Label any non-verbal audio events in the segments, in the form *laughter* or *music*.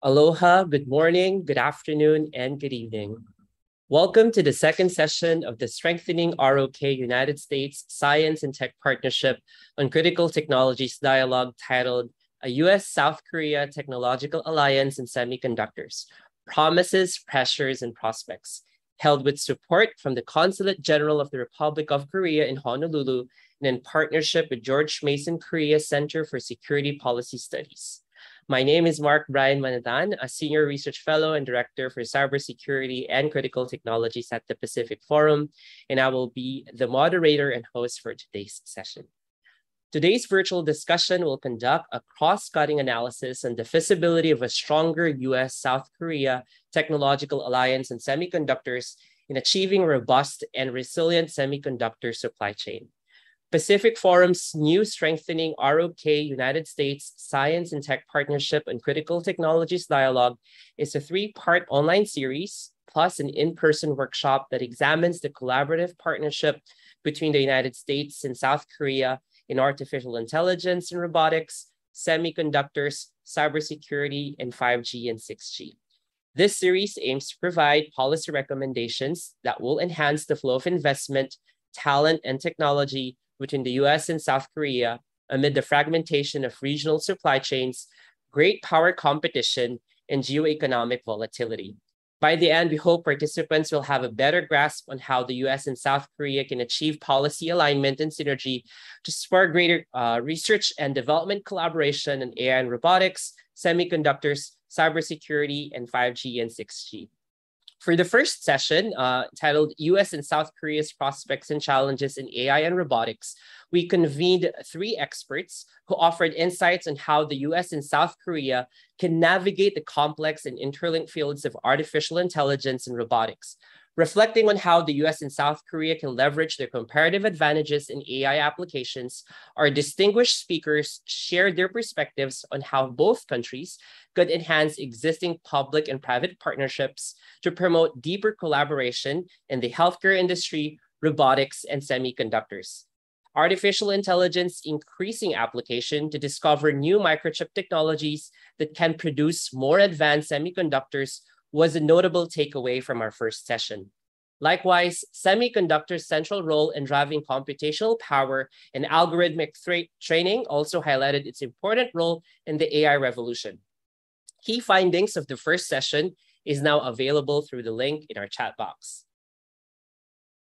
Aloha, good morning, good afternoon, and good evening. Welcome to the second session of the Strengthening ROK United States Science and Tech Partnership on Critical Technologies Dialogue titled A U.S. South Korea Technological Alliance in Semiconductors Promises, Pressures, and Prospects, held with support from the Consulate General of the Republic of Korea in Honolulu and in partnership with George Mason Korea Center for Security Policy Studies. My name is Mark Bryan Manantan, a Senior Research Fellow and Director for Cybersecurity and Critical Technologies at the Pacific Forum, and I will be the moderator and host for today's session. Today's virtual discussion will conduct a cross-cutting analysis on the feasibility of a stronger US-South Korea technological alliance in semiconductors in achieving robust and resilient semiconductor supply chain. Pacific Forum's new Strengthening ROK United States Science and Tech Partnership and Critical Technologies Dialogue is a three-part online series plus an in-person workshop that examines the collaborative partnership between the United States and South Korea in artificial intelligence and robotics, semiconductors, cybersecurity, and 5G and 6G. This series aims to provide policy recommendations that will enhance the flow of investment, talent, and technology between the US and South Korea amid the fragmentation of regional supply chains, great power competition, and geoeconomic volatility. By the end, we hope participants will have a better grasp on how the US and South Korea can achieve policy alignment and synergy to spur greater uh, research and development collaboration in AI and robotics, semiconductors, cybersecurity, and 5G and 6G. For the first session, uh, titled US and South Korea's Prospects and Challenges in AI and Robotics, we convened three experts who offered insights on how the US and South Korea can navigate the complex and interlinked fields of artificial intelligence and robotics, Reflecting on how the US and South Korea can leverage their comparative advantages in AI applications, our distinguished speakers shared their perspectives on how both countries could enhance existing public and private partnerships to promote deeper collaboration in the healthcare industry, robotics, and semiconductors. Artificial intelligence increasing application to discover new microchip technologies that can produce more advanced semiconductors was a notable takeaway from our first session. Likewise, semiconductors' central role in driving computational power and algorithmic training also highlighted its important role in the AI revolution. Key findings of the first session is now available through the link in our chat box.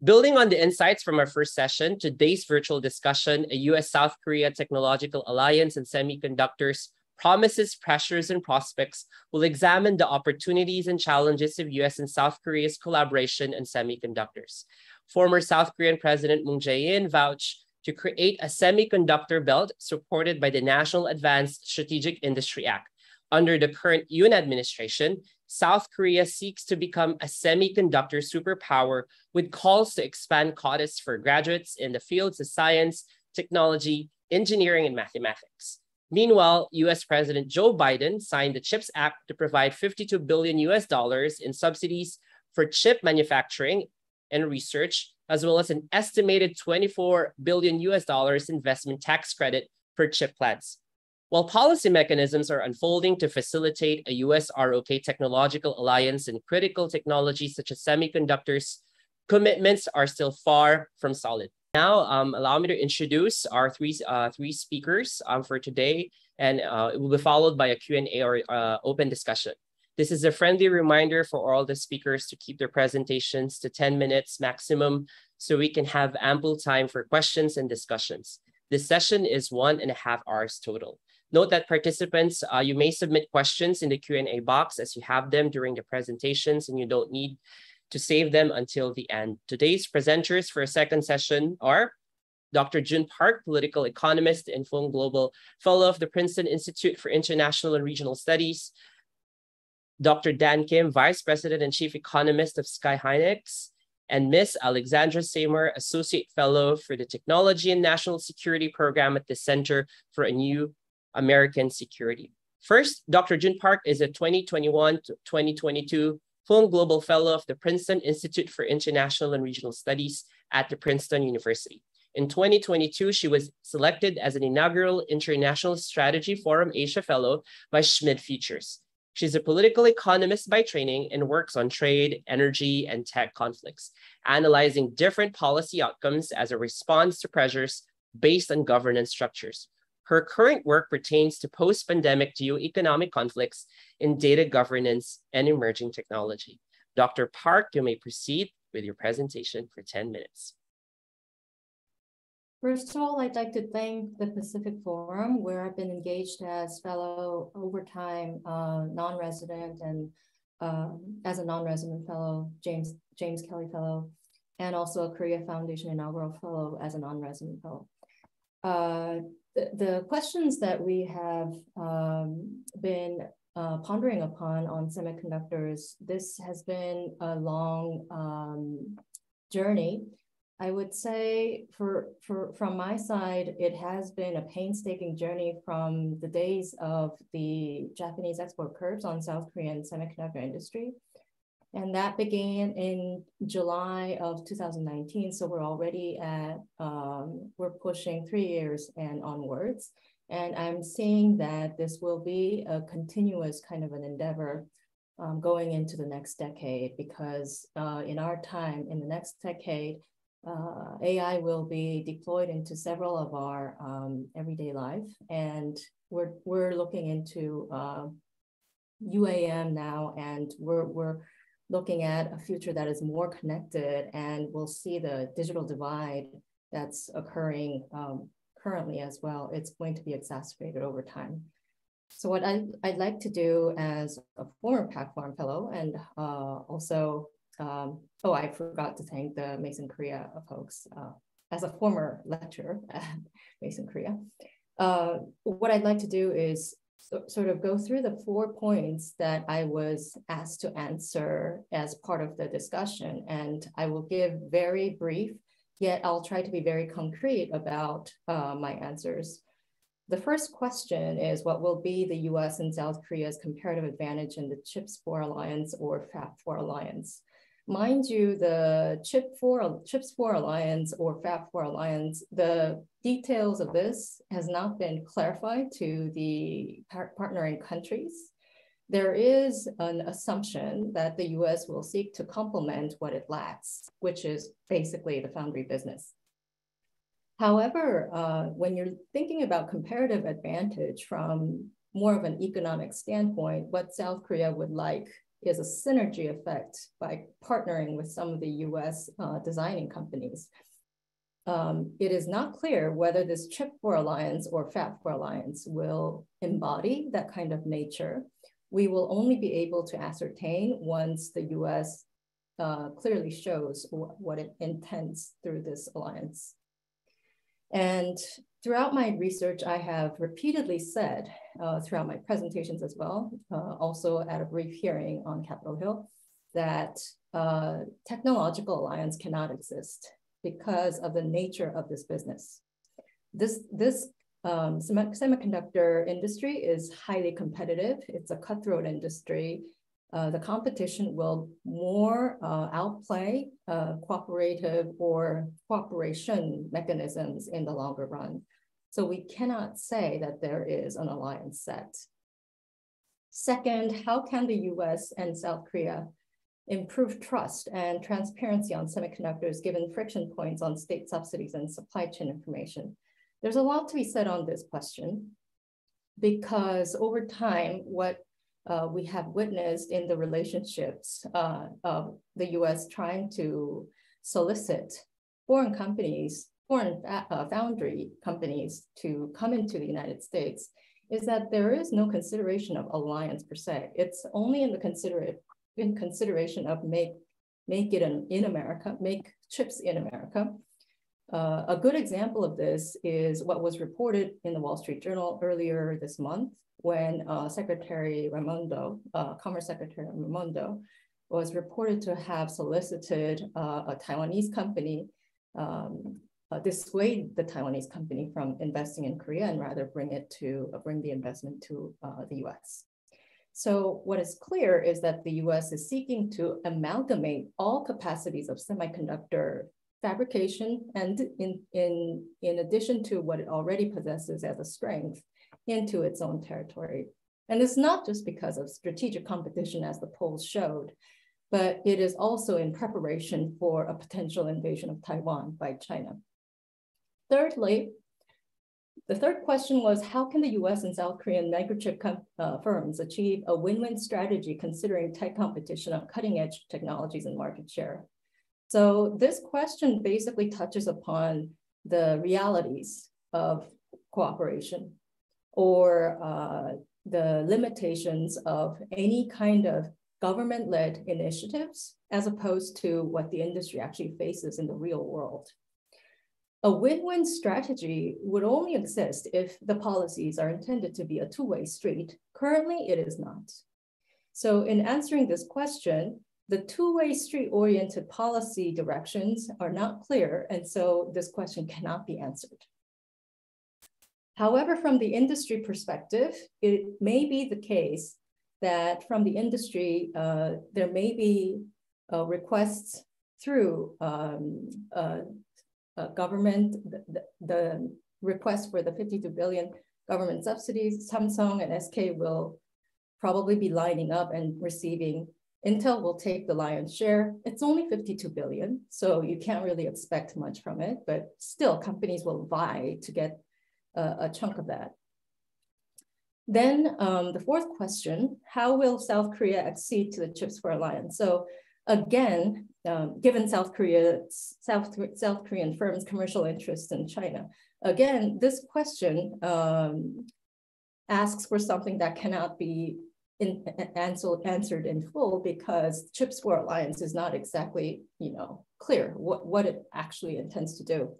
Building on the insights from our first session, today's virtual discussion, a US-South Korea Technological Alliance and Semiconductors promises, pressures, and prospects will examine the opportunities and challenges of US and South Korea's collaboration in semiconductors. Former South Korean President Moon Jae-in vouched to create a semiconductor belt supported by the National Advanced Strategic Industry Act. Under the current Yoon administration, South Korea seeks to become a semiconductor superpower with calls to expand quotas for graduates in the fields of science, technology, engineering, and mathematics. Meanwhile, US President Joe Biden signed the CHIPS Act to provide 52 billion US dollars in subsidies for chip manufacturing and research, as well as an estimated 24 billion US dollars investment tax credit for chip plants. While policy mechanisms are unfolding to facilitate a US ROK technological alliance in critical technologies such as semiconductors, commitments are still far from solid. Now, um, allow me to introduce our three, uh, three speakers um, for today, and uh, it will be followed by a Q&A or uh, open discussion. This is a friendly reminder for all the speakers to keep their presentations to 10 minutes maximum so we can have ample time for questions and discussions. This session is one and a half hours total. Note that participants, uh, you may submit questions in the Q&A box as you have them during the presentations and you don't need to save them until the end. Today's presenters for a second session are Dr. Jun Park, political economist and Fung Global Fellow of the Princeton Institute for International and Regional Studies, Dr. Dan Kim, Vice President and Chief Economist of SK Hynix, and Ms. Alexandra Seymour, Associate Fellow for the Technology and National Security Program at the Center for a New American Security. First, Dr. Jun Park is a 2021 to 2022 Fung Global Fellow of the Princeton Institute for International and Regional Studies at the Princeton University. In 2022, she was selected as an inaugural International Strategy Forum Asia Fellow by Schmidt Futures. She's a political economist by training and works on trade, energy, and tech conflicts, analyzing different policy outcomes as a response to pressures based on governance structures. Her current work pertains to post-pandemic geoeconomic conflicts in data governance and emerging technology. Dr. Park, you may proceed with your presentation for 10 minutes. First of all, I'd like to thank the Pacific Forum, where I've been engaged as fellow overtime uh, non-resident and uh, as a non-resident fellow, James James Kelly Fellow, and also a Korea Foundation inaugural fellow as a non-resident fellow. Uh, the, questions that we have um, been uh, pondering upon on semiconductors, this has been a long um, journey I would say for, for from my side, it has been a painstaking journey from the days of the Japanese export curbs on South Korean semiconductor industry. And that began in July of 2019. So we're already at, um, we're pushing three years and onwards. And I'm seeing that this will be a continuous kind of an endeavor um, going into the next decade because uh, in our time, in the next decade, uh, AI will be deployed into several of our um, everyday life. And we're, we're looking into uh, UAM now, and we're, we're looking at a future that is more connected, and we'll see the digital divide that's occurring um, currently as well. It's going to be exacerbated over time. So what I, I'd like to do as a former PAC Forum Fellow and uh, also um, oh, I forgot to thank the Mason Korea folks uh, as a former lecturer at Mason Korea. Uh, what I'd like to do is so, sort of go through the four points that I was asked to answer as part of the discussion. And I will give very brief, yet I'll try to be very concrete about uh, my answers. The first question is what will be the US and South Korea's comparative advantage in the CHIPS 4 alliance or FAB 4 alliance? Mind you, the Chip 4, CHIPS 4 Alliance or FAB 4 Alliance, the details of this has not been clarified to the par partnering countries. There is an assumption that the US will seek to complement what it lacks, which is basically the foundry business. However, uh, when you're thinking about comparative advantage from more of an economic standpoint, what South Korea would like is a synergy effect by partnering with some of the US uh, designing companies. Um, it is not clear whether this Chip 4 Alliance or FAB 4 Alliance will embody that kind of nature. We will only be able to ascertain once the US uh, clearly shows what it intends through this alliance. And throughout my research, I have repeatedly said, uh, throughout my presentations as well, uh, also at a brief hearing on Capitol Hill, that uh, technological alliance cannot exist because of the nature of this business. This, this um, semiconductor industry is highly competitive. It's a cutthroat industry uh, the competition will more uh, outplay uh, cooperative or cooperation mechanisms in the longer run. So we cannot say that there is an alliance set. Second, how can the US and South Korea improve trust and transparency on semiconductors given friction points on state subsidies and supply chain information? There's a lot to be said on this question because over time, what uh, we have witnessed in the relationships uh, of the US trying to solicit foreign companies, foreign uh, foundry companies to come into the United States is that there is no consideration of alliance per se. It's only in the considerate in consideration of make make it in, in America, make chips in America. Uh, a good example of this is what was reported in the Wall Street Journal earlier this month when uh, Secretary Raimondo, uh, Commerce Secretary Raimondo, was reported to have solicited uh, a Taiwanese company um, uh, dissuade the Taiwanese company from investing in Korea and rather bring it to uh, bring the investment to uh, the U.S. So what is clear is that the U.S. is seeking to amalgamate all capacities of semiconductor fabrication and in, in, in addition to what it already possesses as a strength, into its own territory. And it's not just because of strategic competition as the polls showed, but it is also in preparation for a potential invasion of Taiwan by China. Thirdly, the third question was how can the US and South Korean microchip uh, firms achieve a win-win strategy considering tight competition on cutting edge technologies and market share? So this question basically touches upon the realities of cooperation or uh, the limitations of any kind of government-led initiatives as opposed to what the industry actually faces in the real world. A win-win strategy would only exist if the policies are intended to be a two-way street. Currently, it is not. So in answering this question, the two-way street-oriented policy directions are not clear, and so this question cannot be answered. However, from the industry perspective, it may be the case that from the industry, uh, there may be uh, requests through um, uh, government, the, the, request for the 52 billion government subsidies, Samsung and SK will probably be lining up and receiving. Intel will take the lion's share. It's only 52 billion, so you can't really expect much from it, but still companies will vie to get a, a chunk of that. Then um, the fourth question, how will South Korea accede to the Chips 4 Alliance? So again, um, given South Korea, South, South Korean firms' commercial interests in China, again, this question um, asks for something that cannot be in, answer, answered in full because Chips 4 Alliance is not exactly, you know, clear what, what it actually intends to do.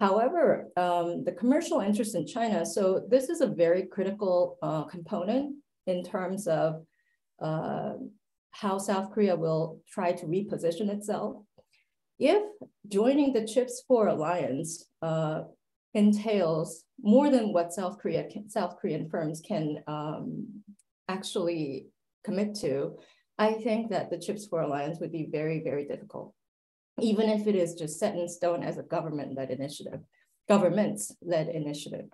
However, um, the commercial interest in China, so this is a very critical uh, component in terms of uh, how South Korea will try to reposition itself. If joining the CHIPS 4 alliance uh, entails more than what South Korea South Korean firms can um, actually commit to, I think that the CHIPS 4 alliance would be very, very difficult even if it is just set in stone as a government-led initiative, governments-led initiative.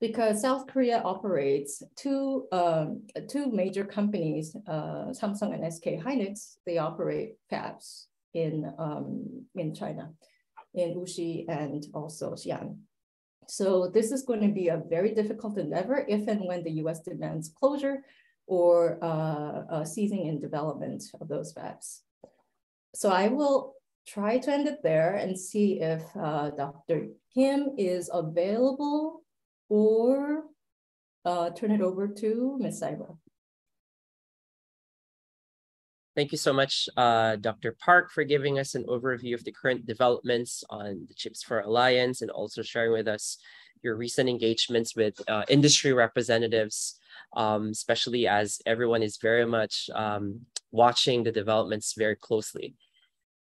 Because South Korea operates two, um, two major companies, uh, Samsung and SK Hynix, they operate fabs in, um, in China, in Wuxi and also Xi'an. So this is going to be a very difficult endeavor if and when the US demands closure or uh, uh, seizing in development of those fabs. So I will try to end it there and see if uh, Dr. Kim is available or uh, turn it over to Ms. Seymour. Thank you so much, uh, Dr. Park, for giving us an overview of the current developments on the Chips 4 Alliance and also sharing with us your recent engagements with uh, industry representatives, um, especially as everyone is very much um, watching the developments very closely.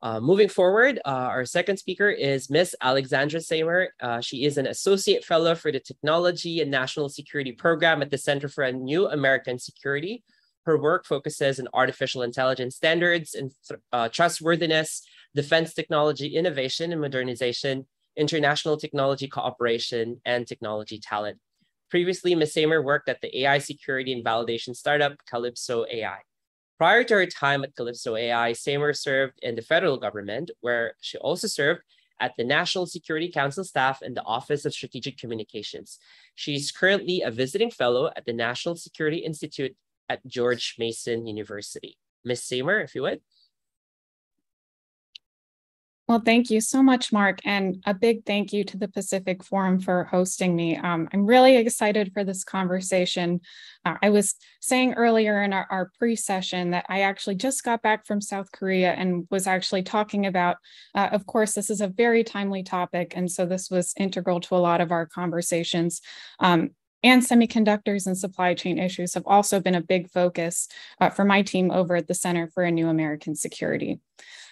Uh, moving forward, uh, our second speaker is Ms. Alexandra Seymour. Uh, she is an associate fellow for the Technology and National Security Program at the Center for a New American Security. Her work focuses on artificial intelligence standards and uh, trustworthiness, defense technology innovation and modernization, international technology cooperation, and technology talent. Previously, Ms. Seymour worked at the AI security and validation startup Calypso AI. Prior to her time at Calypso AI, Seymour served in the federal government, where she also served at the National Security Council staff and the Office of Strategic Communications. She's currently a visiting fellow at the National Security Institute at George Mason University. Ms. Seymour, if you would. Well, thank you so much, Mark, and a big thank you to the Pacific Forum for hosting me. Um, I'm really excited for this conversation. Uh, I was saying earlier in our, our pre-session that I actually just got back from South Korea and was actually talking about, uh, of course, this is a very timely topic, and so this was integral to a lot of our conversations. Um, and semiconductors and supply chain issues have also been a big focus uh, for my team over at the Center for a New American Security.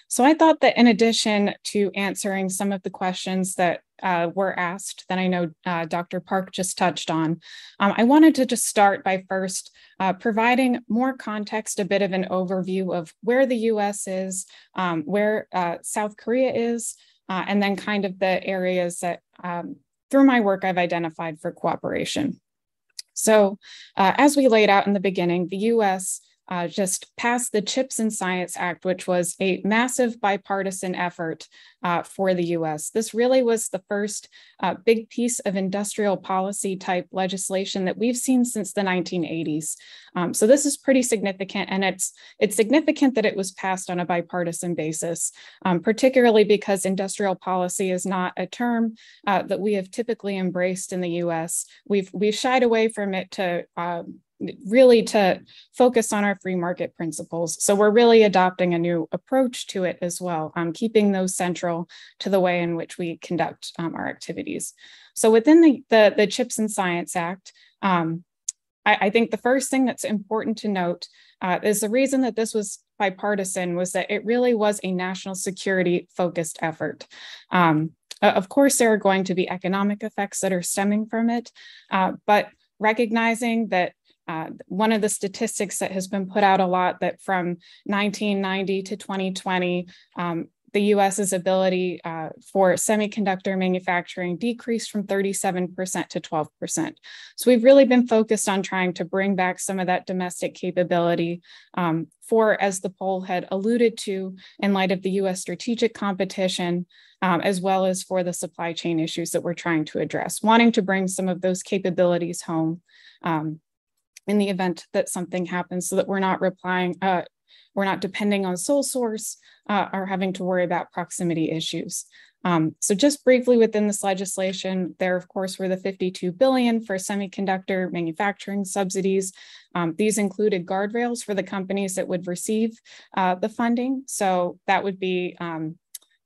So I thought that in addition to answering some of the questions that uh, were asked that I know uh, Dr. Park just touched on, um, I wanted to just start by first uh, providing more context, a bit of an overview of where the US is, um, where uh, South Korea is, uh, and then kind of the areas that um, through my work I've identified for cooperation. So uh, as we laid out in the beginning, the US uh, just passed the CHIPS and Science Act, which was a massive bipartisan effort uh, for the US. This really was the first uh, big piece of industrial policy type legislation that we've seen since the 1980s. Um, so this is pretty significant, and it's, it's significant that it was passed on a bipartisan basis, um, particularly because industrial policy is not a term uh, that we have typically embraced in the US. We've, we've shied away from it to um, really to focus on our free market principles. So we're really adopting a new approach to it as well, um, keeping those central to the way in which we conduct um, our activities. So within the, the, the CHIPS and Science Act, um, I, I, think the first thing that's important to note uh, is the reason that this was bipartisan was that it really was a national security focused effort. Um, of course, there are going to be economic effects that are stemming from it, uh, but recognizing that uh, one of the statistics that has been put out a lot that from 1990 to 2020, um, the US's ability uh, for semiconductor manufacturing decreased from 37% to 12%. So we've really been focused on trying to bring back some of that domestic capability um, for, as the poll had alluded to, in light of the US strategic competition, um, as well as for the supply chain issues that we're trying to address, wanting to bring some of those capabilities home. Um, in the event that something happens so that we're not replying, uh, we're not depending on sole source uh, or having to worry about proximity issues. Um, so just briefly within this legislation, there of course were the 52 billion for semiconductor manufacturing subsidies. Um, these included guardrails for the companies that would receive uh, the funding. So that would be um,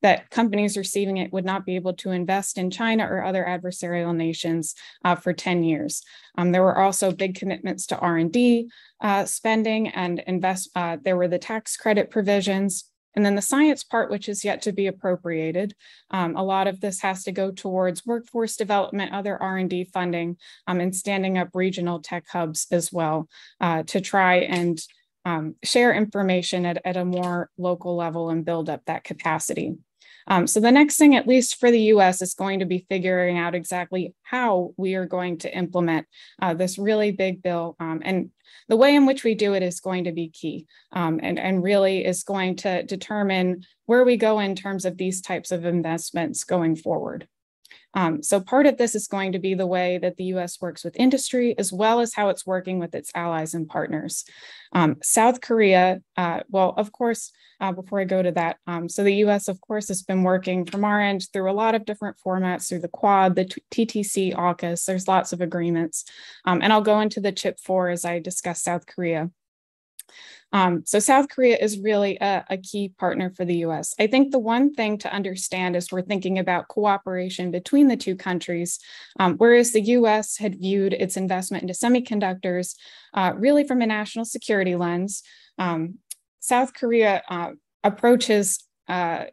that companies receiving it would not be able to invest in China or other adversarial nations uh, for 10 years. Um, there were also big commitments to R&D uh, spending and invest. Uh, there were the tax credit provisions. And then the science part, which is yet to be appropriated. Um, a lot of this has to go towards workforce development, other R&D funding, um, and standing up regional tech hubs as well uh, to try and um, share information at, at a more local level and build up that capacity. Um, so the next thing, at least for the US, is going to be figuring out exactly how we are going to implement uh, this really big bill. Um, and the way in which we do it is going to be key um, and, and really is going to determine where we go in terms of these types of investments going forward. Um, so part of this is going to be the way that the US works with industry, as well as how it's working with its allies and partners. Um, South Korea, uh, well, of course, uh, before I go to that, um, so the US, of course, has been working from our end through a lot of different formats, through the Quad, the TTC, AUKUS, there's lots of agreements. Um, and I'll go into the CHIP 4 as I discuss South Korea. Um, so South Korea is really a, a, key partner for the US. I think the one thing to understand is we're thinking about cooperation between the two countries, um, whereas the US had viewed its investment into semiconductors uh, really from a national security lens, um, South Korea uh, approaches uh,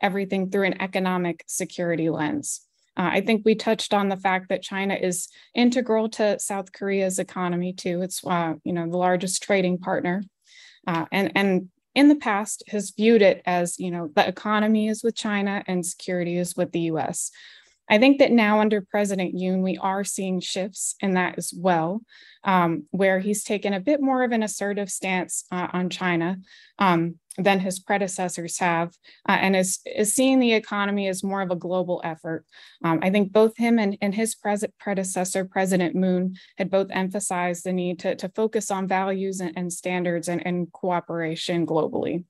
everything through an economic security lens. Uh, I think we touched on the fact that China is integral to South Korea's economy too. It's uh, you know the largest trading partner, uh, and and in the past has viewed it as you know the economy is with China and security is with the U.S. I think that now under President Yoon, we are seeing shifts in that as well, um, where he's taken a bit more of an assertive stance uh, on China um, than his predecessors have, uh, and is, is seeing the economy as more of a global effort. Um, I think both him and, and his pres- predecessor, President Moon, had both emphasized the need to, to focus on values and, and standards and, and cooperation globally.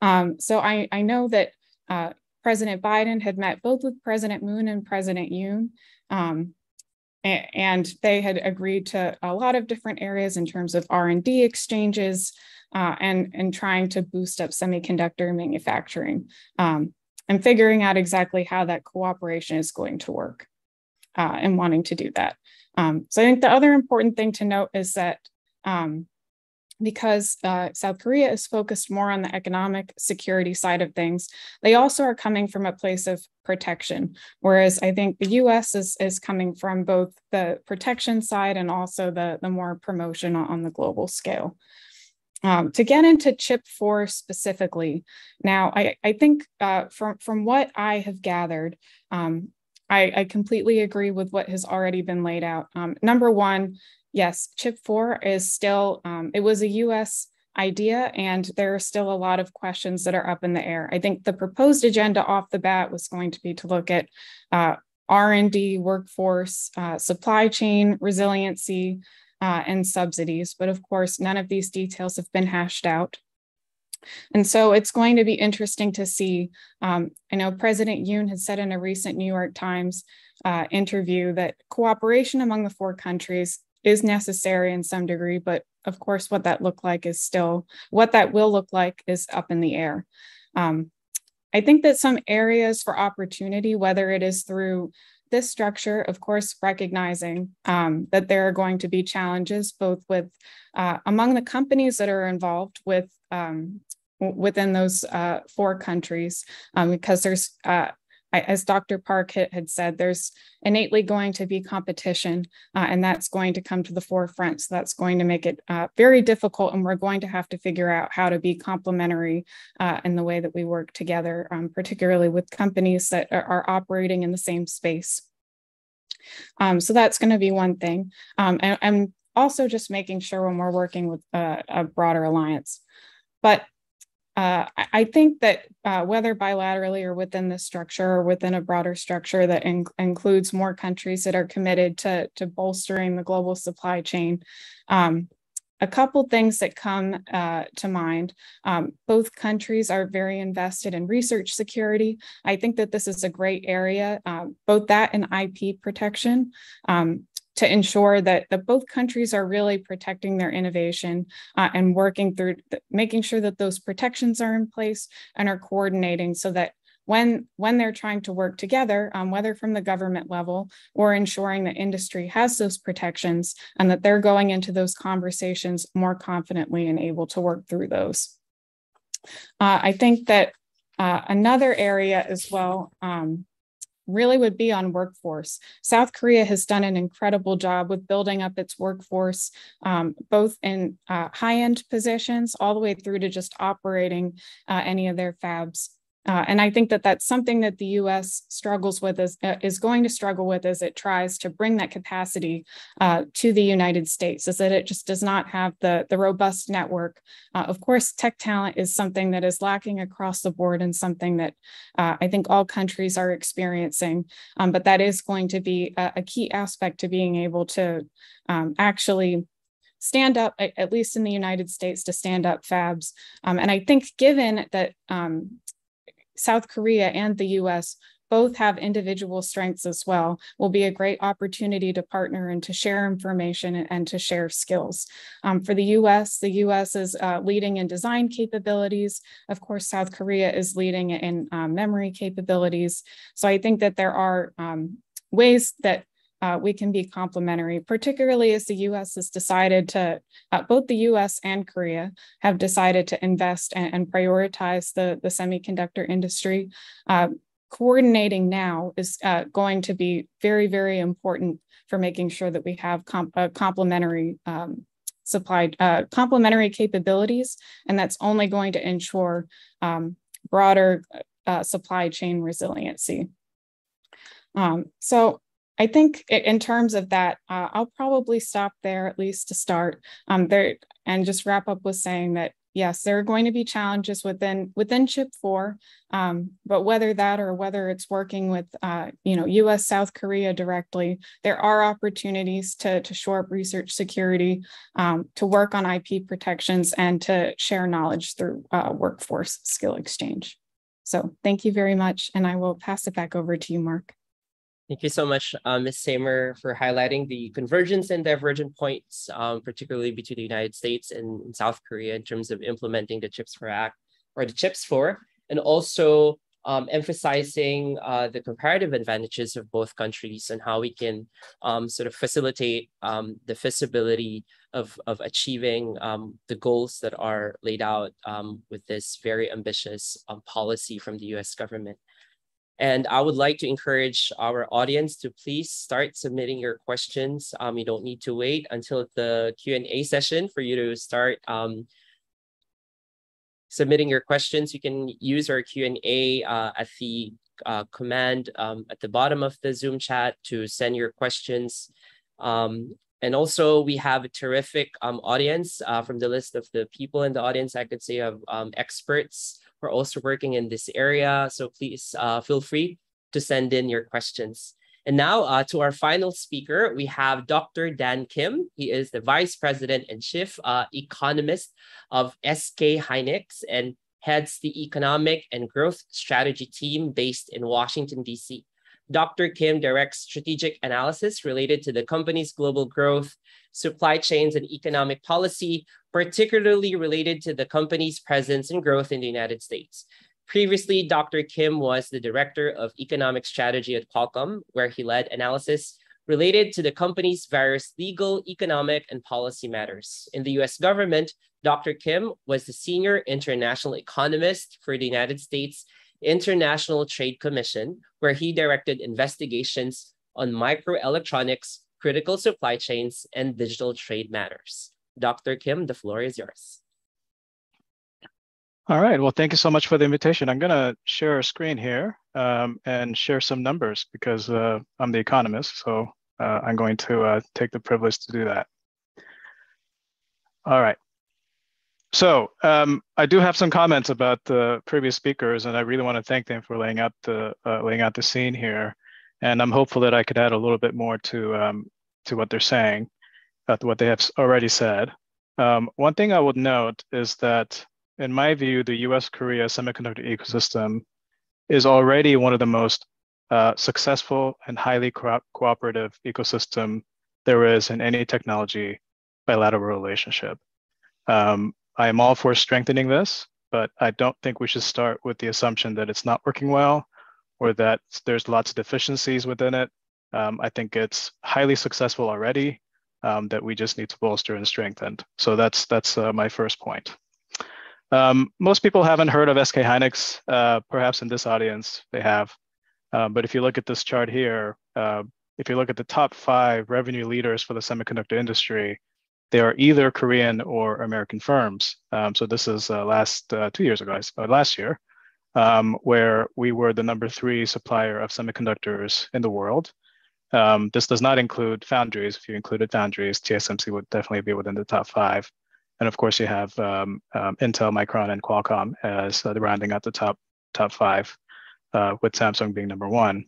Um, so I, I know that uh, President Biden had met both with President Moon and President Yoon. Um, and they had agreed to a lot of different areas in terms of R&D exchanges uh, and, and trying to boost up semiconductor manufacturing um, and figuring out exactly how that cooperation is going to work uh, and wanting to do that. Um, so I think the other important thing to note is that um, because uh, South Korea is focused more on the economic security side of things, they also are coming from a place of protection. Whereas I think the US is, is coming from both the protection side and also the, the more promotion on the global scale. Um, to get into chip 4 specifically, now I, I think uh, from, from what I have gathered, um, I, I, completely agree with what has already been laid out. Um, number one, yes, chip four is still, um, it was a US idea and there are still a lot of questions that are up in the air. I think the proposed agenda off the bat was going to be to look at uh, R&D, workforce, uh, supply chain resiliency, uh, and subsidies. But of course, none of these details have been hashed out. And so it's going to be interesting to see. Um, I know President Yoon has said in a recent New York Times uh, interview that cooperation among the four countries is necessary in some degree, but of course, what that look like is still what that will look like is up in the air. Um, I think that some areas for opportunity, whether it is through this structure, of course, recognizing um, that there are going to be challenges both with uh, among the companies that are involved with um, within those uh, four countries, um, because there's uh, as Dr. Park had said, there's innately going to be competition, uh, and that's going to come to the forefront. So that's going to make it uh, very difficult, and we're going to have to figure out how to be complementary uh, in the way that we work together, um, particularly with companies that are, operating in the same space. Um, so that's going to be one thing. Um, and, and, also just making sure when we're working with a broader alliance. But uh, I think that uh, whether bilaterally or within this structure or within a broader structure that in includes more countries that are committed to, to bolstering the global supply chain, um, a couple things that come uh, to mind. Um, both countries are very invested in research security. I think that this is a great area, um, both that and IP protection. Um, to ensure that, that both countries are really protecting their innovation uh, and working through making sure that those protections are in place and are coordinating so that when when they're trying to work together um, whether from the government level or ensuring that industry has those protections and that they're going into those conversations more confidently and able to work through those. Uh, i think that uh, another area as well um, really would be on workforce. South Korea has done an incredible job with building up its workforce, um, both in uh, high end positions all the way through to just operating uh, any of their fabs uh, and I think that that's something that the U.S. struggles with is, uh, is going to struggle with as it tries to bring that capacity uh, to the United States, is that it just does not have the, the robust network. Uh, of course, tech talent is something that is lacking across the board and something that uh, I think all countries are experiencing. Um, but that is going to be a, a, key aspect to being able to um, actually stand up, at least in the United States, to stand up fabs. Um, and I think given that um, South Korea and the US both have individual strengths as well will be a great opportunity to partner and to share information and to share skills. Um, for the US, the US is uh, leading in design capabilities. Of course, South Korea is leading in um, memory capabilities. So I think that there are um, ways that uh, we can be complementary, particularly as the US has decided to, uh, both the US and Korea have decided to invest and, and prioritize the, the semiconductor industry. Uh, coordinating now is uh, going to be very, very important for making sure that we have comp- complementary um, supply, uh, complementary capabilities, and that's only going to ensure um, broader uh, supply chain resiliency. Um, so I think in terms of that, uh, I'll probably stop there at least to start. Um, there and just wrap up with saying that yes, there are going to be challenges within within Chip Four, um, but whether that or whether it's working with uh, you know U.S. South Korea directly, there are opportunities to to shore up research security, um, to work on IP protections, and to share knowledge through uh, workforce skill exchange. So thank you very much, and I will pass it back over to you, Mark. Thank you so much, uh, Ms. Seymour, for highlighting the convergence and divergent points, um, particularly between the United States and South Korea in terms of implementing the CHIPS for Act or the CHIPS for, and also um, emphasizing uh, the comparative advantages of both countries and how we can um, sort of facilitate um, the feasibility of, of achieving um, the goals that are laid out um, with this very ambitious policy from the US government. And I would like to encourage our audience to please start submitting your questions. Um, you don't need to wait until the Q&A session for you to start um, submitting your questions. You can use our Q&A uh, at the uh, command um, at the bottom of the Zoom chat to send your questions. Um, and also we have a terrific um, audience uh, from the list of the people in the audience, I could say of um, experts who are also working in this area. So please uh, feel free to send in your questions. And now uh, to our final speaker, we have Dr. Dan Kim. He is the Vice President and Chief uh, Economist of SK Hynix and heads the Economic and Growth Strategy team based in Washington, D.C. Dr. Kim directs strategic analysis related to the company's global growth, supply chains, and economic policy, particularly related to the company's presence and growth in the United States. Previously, Dr. Kim was the director of economic strategy at Qualcomm, where he led analysis related to the company's various legal, economic, and policy matters. In the US government, Dr. Kim was the senior international economist for the United States International Trade Commission, where he directed investigations on microelectronics, critical supply chains, and digital trade matters. Dr. Kim, the floor is yours. All right. Well, thank you so much for the invitation. I'm going to share a screen here um, and share some numbers because uh, I'm the economist. So uh, I'm going to uh, take the privilege to do that. All right. So um, I do have some comments about the previous speakers, and I really want to thank them for laying out the uh, laying out the scene here. And I'm hopeful that I could add a little bit more to um, to what they're saying, uh, what they have already said. Um, one thing I would note is that in my view, the US Korea semiconductor ecosystem is already one of the most uh, successful and highly co cooperative ecosystem there is in any technology bilateral relationship. Um, I am all for strengthening this, but I don't think we should start with the assumption that it's not working well or that there's lots of deficiencies within it. Um, I think it's highly successful already um, that we just need to bolster and strengthen. So that's that's uh, my first point. Um, most people haven't heard of SK Hynix, uh, perhaps in this audience they have. Uh, but if you look at this chart here, uh, if you look at the top five revenue leaders for the semiconductor industry, they are either Korean or American firms. Um, so this is uh, last uh, two years ago, uh, last year, um, where we were the number three supplier of semiconductors in the world. Um, this does not include foundries. If you included foundries, TSMC would definitely be within the top five. And of course, you have um, um, Intel, Micron, and Qualcomm as uh, the rounding out the top top five, uh, with Samsung being number one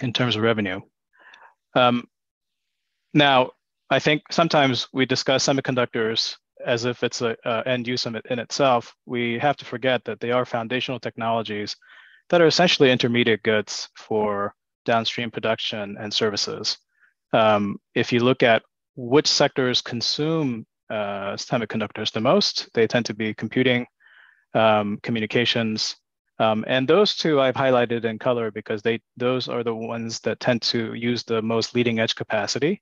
in terms of revenue. Um, now, I think sometimes we discuss semiconductors as if it's a, a end use in, in itself. We have to forget that they are foundational technologies that are essentially intermediate goods for downstream production and services. Um, if you look at which sectors consume uh, semiconductors the most. They tend to be computing, um, communications, um, and those two I've highlighted in color because they those are the ones that tend to use the most leading edge capacity.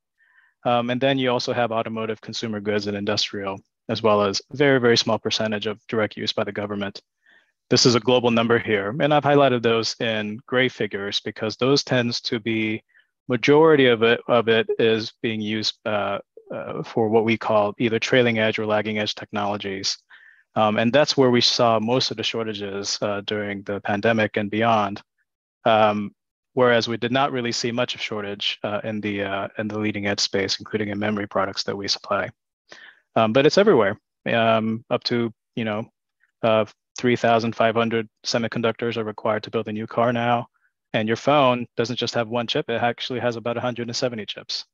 Um, and then you also have automotive, consumer goods, and industrial, as well as very, very small percentage of direct use by the government. This is a global number here, and I've highlighted those in gray figures because those tends to be majority of it of it is being used uh, uh, for what we call either trailing edge or lagging edge technologies. Um, and that's where we saw most of the shortages uh, during the pandemic and beyond. Um, whereas we did not really see much of shortage uh, in the uh, in the leading edge space, including in memory products that we supply. Um, but it's everywhere, um, up to you know, uh, 3,500 semiconductors are required to build a new car now, and your phone doesn't just have one chip; it actually has about 170 chips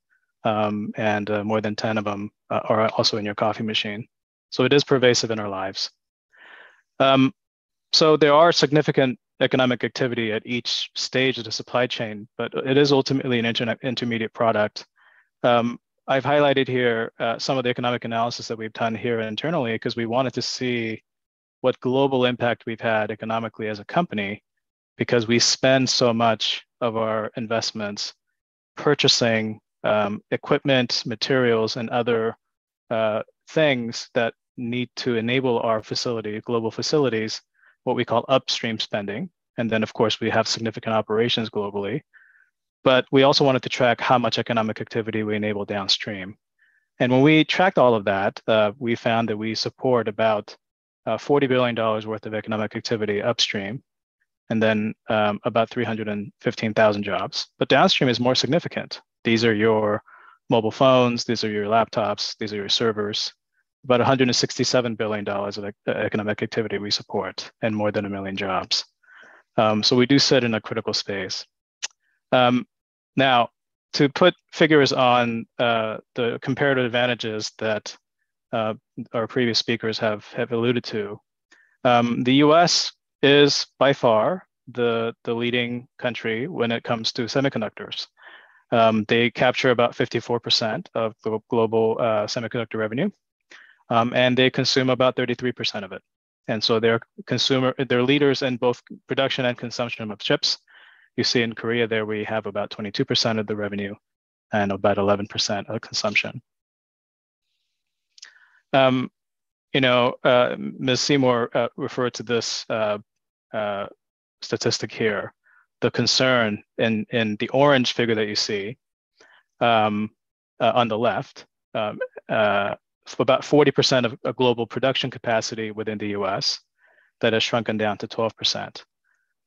um, and uh, more than 10 of them uh, are also in your coffee machine. So it is pervasive in our lives. Um, so there are significant economic activity at each stage of the supply chain, but it is ultimately an internet intermediate product. Um, I've highlighted here uh, some of the economic analysis that we've done here internally because we wanted to see what global impact we've had economically as a company because we spend so much of our investments purchasing um, equipment, materials, and other uh, things that need to enable our facility, global facilities, what we call upstream spending. And then, of course, we have significant operations globally. But we also wanted to track how much economic activity we enable downstream. And when we tracked all of that, uh, we found that we support about uh, $40 billion worth of economic activity upstream. and then um, about 315,000 jobs. But downstream is more significant. These are your mobile phones, these are your laptops, these are your servers. About $167 billion of economic activity we support and more than a million jobs. Um, so we do sit in a critical space. Um, now, to put figures on uh, the comparative advantages that uh, our previous speakers have, have alluded to, um, the US is by far the, the leading country when it comes to semiconductors. Um, they capture about 54% of the global uh, semiconductor revenue, um, and they consume about 33% of it. And so they're consumer, they're leaders in both production and consumption of chips. You see in Korea there we have about 22% of the revenue and about 11% of consumption. Um, you know, uh, Ms. Seymour uh, referred to this uh, uh, statistic here, the concern in, in the orange figure that you see um, uh, on the left, um, uh, about 40% of, of global production capacity within the US that has shrunken down to 12%.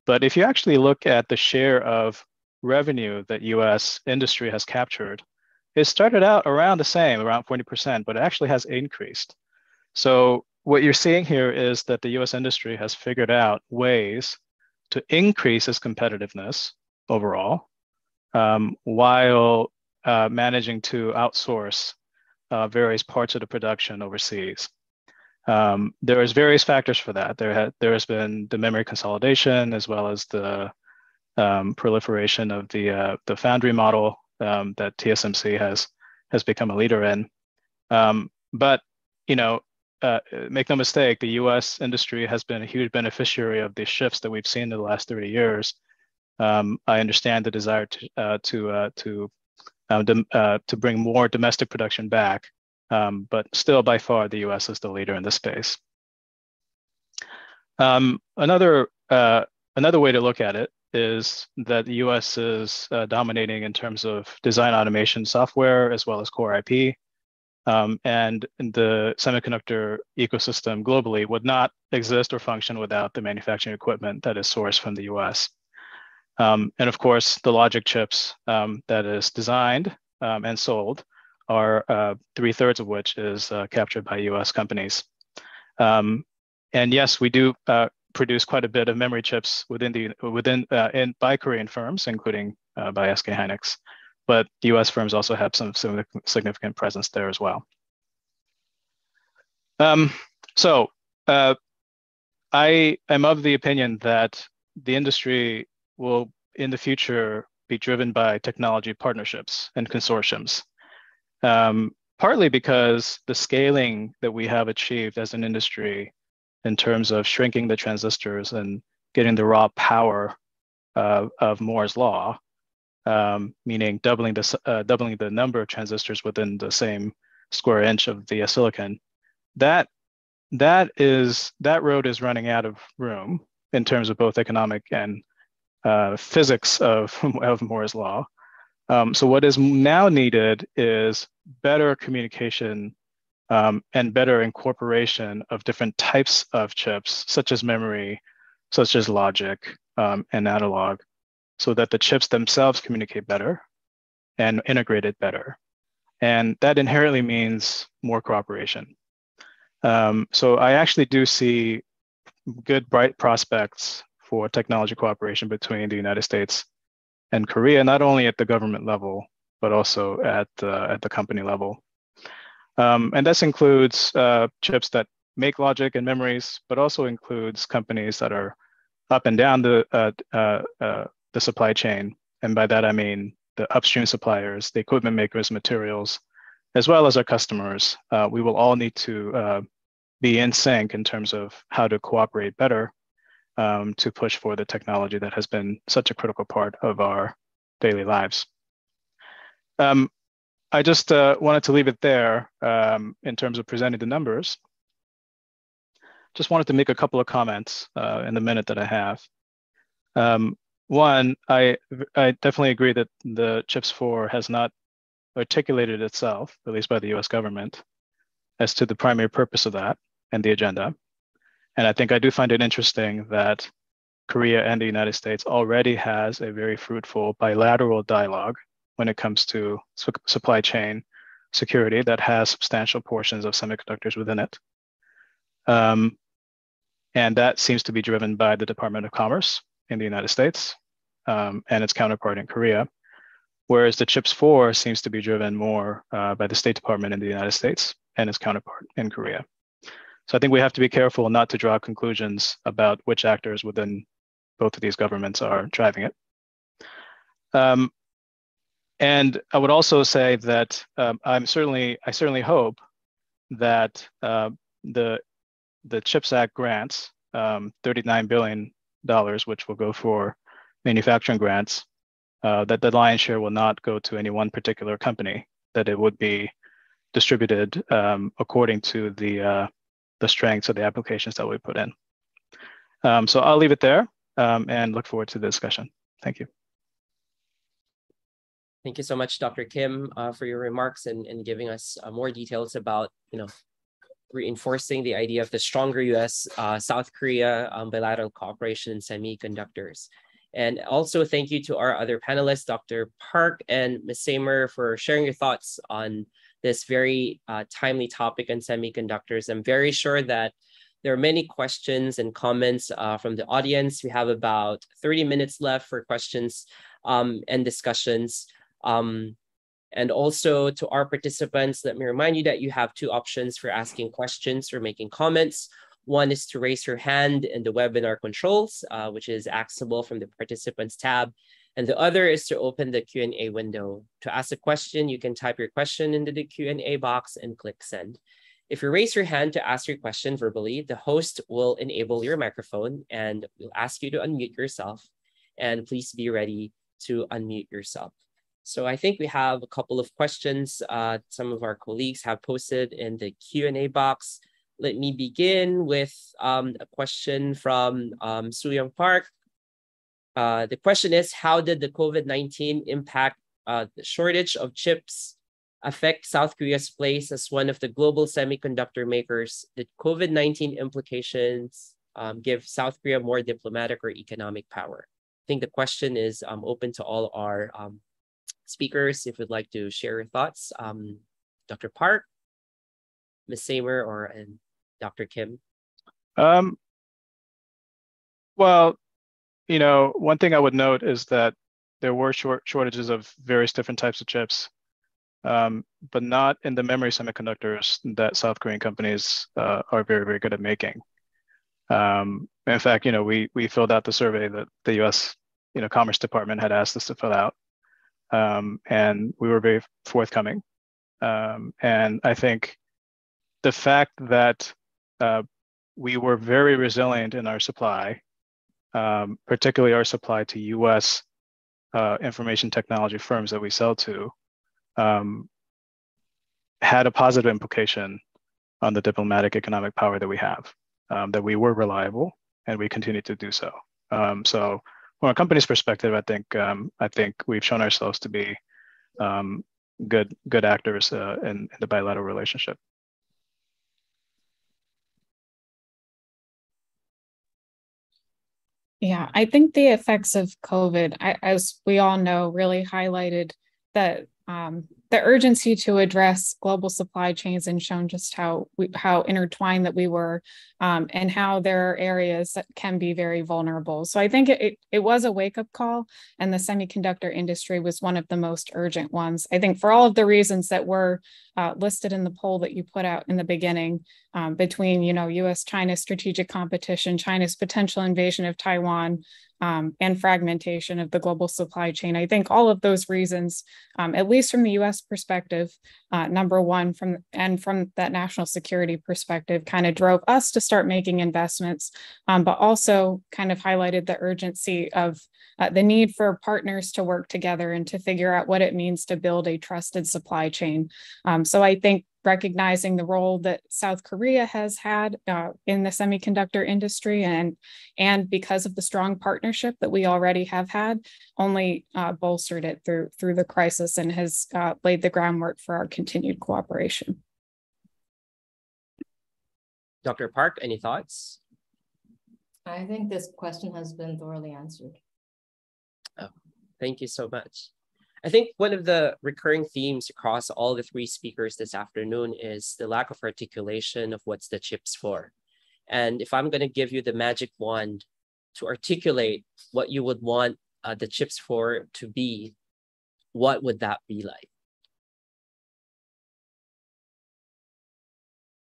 But if you actually look at the share of revenue that US industry has captured, it started out around the same, around 40%, but it actually has increased. So what you're seeing here is that the US industry has figured out ways to increase its competitiveness overall um, while uh, managing to outsource uh, various parts of the production overseas. Um, there is various factors for that. There, ha there has been the memory consolidation as well as the um, proliferation of the, uh, the foundry model um, that TSMC has, has become a leader in. Um, but, you know, uh, make no mistake, the US industry has been a huge beneficiary of the shifts that we've seen in the last 30 years. Um, I understand the desire to, uh, to, uh, to, um, uh, to bring more domestic production back, um, but still by far the US is the leader in this space. Um, another, uh, another way to look at it is that the US is uh, dominating in terms of design automation software as well as core IP. Um, and the semiconductor ecosystem globally would not exist or function without the manufacturing equipment that is sourced from the US. Um, and of course, the logic chips um, that is designed um, and sold are uh, three thirds of which is uh, captured by US companies. Um, and yes, we do uh, produce quite a bit of memory chips within the within uh, in by Korean firms, including uh, by SK Hynix but US firms also have some significant presence there as well. Um, so uh, I am of the opinion that the industry will in the future be driven by technology partnerships and consortiums. Um, partly because the scaling that we have achieved as an industry in terms of shrinking the transistors and getting the raw power uh, of Moore's law um, meaning doubling the, uh, doubling the number of transistors within the same square inch of the silicon, that, that, is, that road is running out of room in terms of both economic and uh, physics of, *laughs* of Moore's law. Um, so what is now needed is better communication um, and better incorporation of different types of chips, such as memory, such as logic um, and analog, so that the chips themselves communicate better and integrate it better. And that inherently means more cooperation. Um, so I actually do see good, bright prospects for technology cooperation between the United States and Korea, not only at the government level, but also at, uh, at the company level. Um, and this includes uh, chips that make logic and memories, but also includes companies that are up and down the uh, uh, uh the supply chain. And by that, I mean the upstream suppliers, the equipment makers, materials, as well as our customers. Uh, we will all need to be in sync in terms of how to cooperate better um, to push for the technology that has been such a critical part of our daily lives. Um, I just uh, wanted to leave it there um, in terms of presenting the numbers. Just wanted to make a couple of comments uh, in the minute that I have. Um, one, I, I definitely agree that the CHIPS 4 has not articulated itself, at least by the US government, as to the primary purpose of that and the agenda. And I think I do find it interesting that Korea and the United States already has a very fruitful bilateral dialogue when it comes to su supply chain security that has substantial portions of semiconductors within it. Um, and that seems to be driven by the Department of Commerce in the United States um, and its counterpart in Korea, whereas the CHIPS 4 seems to be driven more uh, by the State Department in the United States and its counterpart in Korea. So I think we have to be careful not to draw conclusions about which actors within both of these governments are driving it. Um, and I would also say that um, I'm certainly, I certainly hope that uh, the the CHIPS Act grants, um, $39 billion, which will go for manufacturing grants, uh, that the lion's share will not go to any one particular company, that it would be distributed um, according to the, uh, the strengths of the applications that we put in. Um, so I'll leave it there um, and look forward to the discussion. Thank you. Thank you so much, Dr. Kim, uh, for your remarks and, and giving us uh, more details about, you know, reinforcing the idea of the stronger US uh, South Korea um, bilateral cooperation in semiconductors. And also thank you to our other panelists, Dr. Park and Ms. Seymour for sharing your thoughts on this very uh, timely topic on semiconductors. I'm very sure that there are many questions and comments uh, from the audience. We have about 30 minutes left for questions um, and discussions. Um, and also to our participants, let me remind you that you have two options for asking questions or making comments. One is to raise your hand in the webinar controls, uh, which is accessible from the participants tab. And the other is to open the Q&A window. To ask a question, you can type your question into the Q&A box and click send. If you raise your hand to ask your question verbally, the host will enable your microphone and will ask you to unmute yourself. And please be ready to unmute yourself. So I think we have a couple of questions uh, some of our colleagues have posted in the Q&A box. Let me begin with um, a question from um, Suyong Park. Uh, the question is, how did the COVID-19 impact uh, the shortage of chips affect South Korea's place as one of the global semiconductor makers? Did COVID-19 implications um, give South Korea more diplomatic or economic power? I think the question is um, open to all our um, speakers if you'd like to share your thoughts. Um, Dr. Park, Ms. Seymour, or and Dr. Kim? Um, well, you know, one thing I would note is that there were short shortages of various different types of chips, um, but not in the memory semiconductors that South Korean companies uh, are very, very good at making. Um, in fact, you know, we we filled out the survey that the U.S. you know Commerce Department had asked us to fill out, um, and we were very forthcoming. Um, and I think the fact that uh, we were very resilient in our supply, um, particularly our supply to US uh, information technology firms that we sell to, um, had a positive implication on the diplomatic economic power that we have, um, that we were reliable and we continue to do so. Um, so from a company's perspective, I think um, I think we've shown ourselves to be um, good good actors uh, in, in the bilateral relationship. Yeah, I think the effects of COVID, I, as we all know, really highlighted that um, the urgency to address global supply chains and shown just how we, how intertwined that we were um, and how there are areas that can be very vulnerable. So I think it, it, it was a wake up call and the semiconductor industry was one of the most urgent ones. I think for all of the reasons that were uh, listed in the poll that you put out in the beginning um, between, you know, US China strategic competition, China's potential invasion of Taiwan, um, and fragmentation of the global supply chain. I think all of those reasons, um, at least from the US perspective, uh, number one, from and from that national security perspective, kind of drove us to start making investments, um, but also kind of highlighted the urgency of uh, the need for partners to work together and to figure out what it means to build a trusted supply chain. Um, so I think recognizing the role that South Korea has had uh, in the semiconductor industry and and because of the strong partnership that we already have had, only uh, bolstered it through through the crisis and has uh, laid the groundwork for our continued cooperation. Dr. Park, any thoughts? I think this question has been thoroughly answered. Oh, thank you so much. I think one of the recurring themes across all the three speakers this afternoon is the lack of articulation of what's the CHIPS 4. And if I'm going to give you the magic wand to articulate what you would want uh, the CHIPS 4 to be, what would that be like?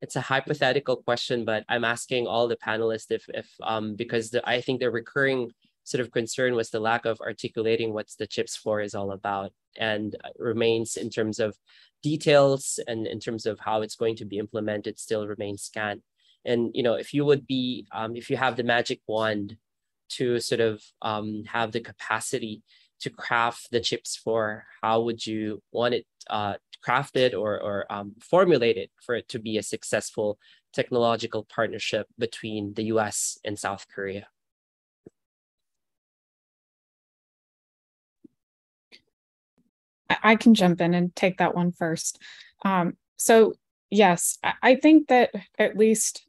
It's a hypothetical question, but I'm asking all the panelists if, if um, because the, I think the recurring sort of concern was the lack of articulating what the CHIPS 4 is all about and remains in terms of details and in terms of how it's going to be implemented still remains scant. And you know, if you would be, um, if you have the magic wand to sort of um, have the capacity to craft the CHIPS 4, how would you want it uh, crafted or, or um, formulated for it to be a successful technological partnership between the US and South Korea? I can jump in and take that one first. Um, so yes, I think that at least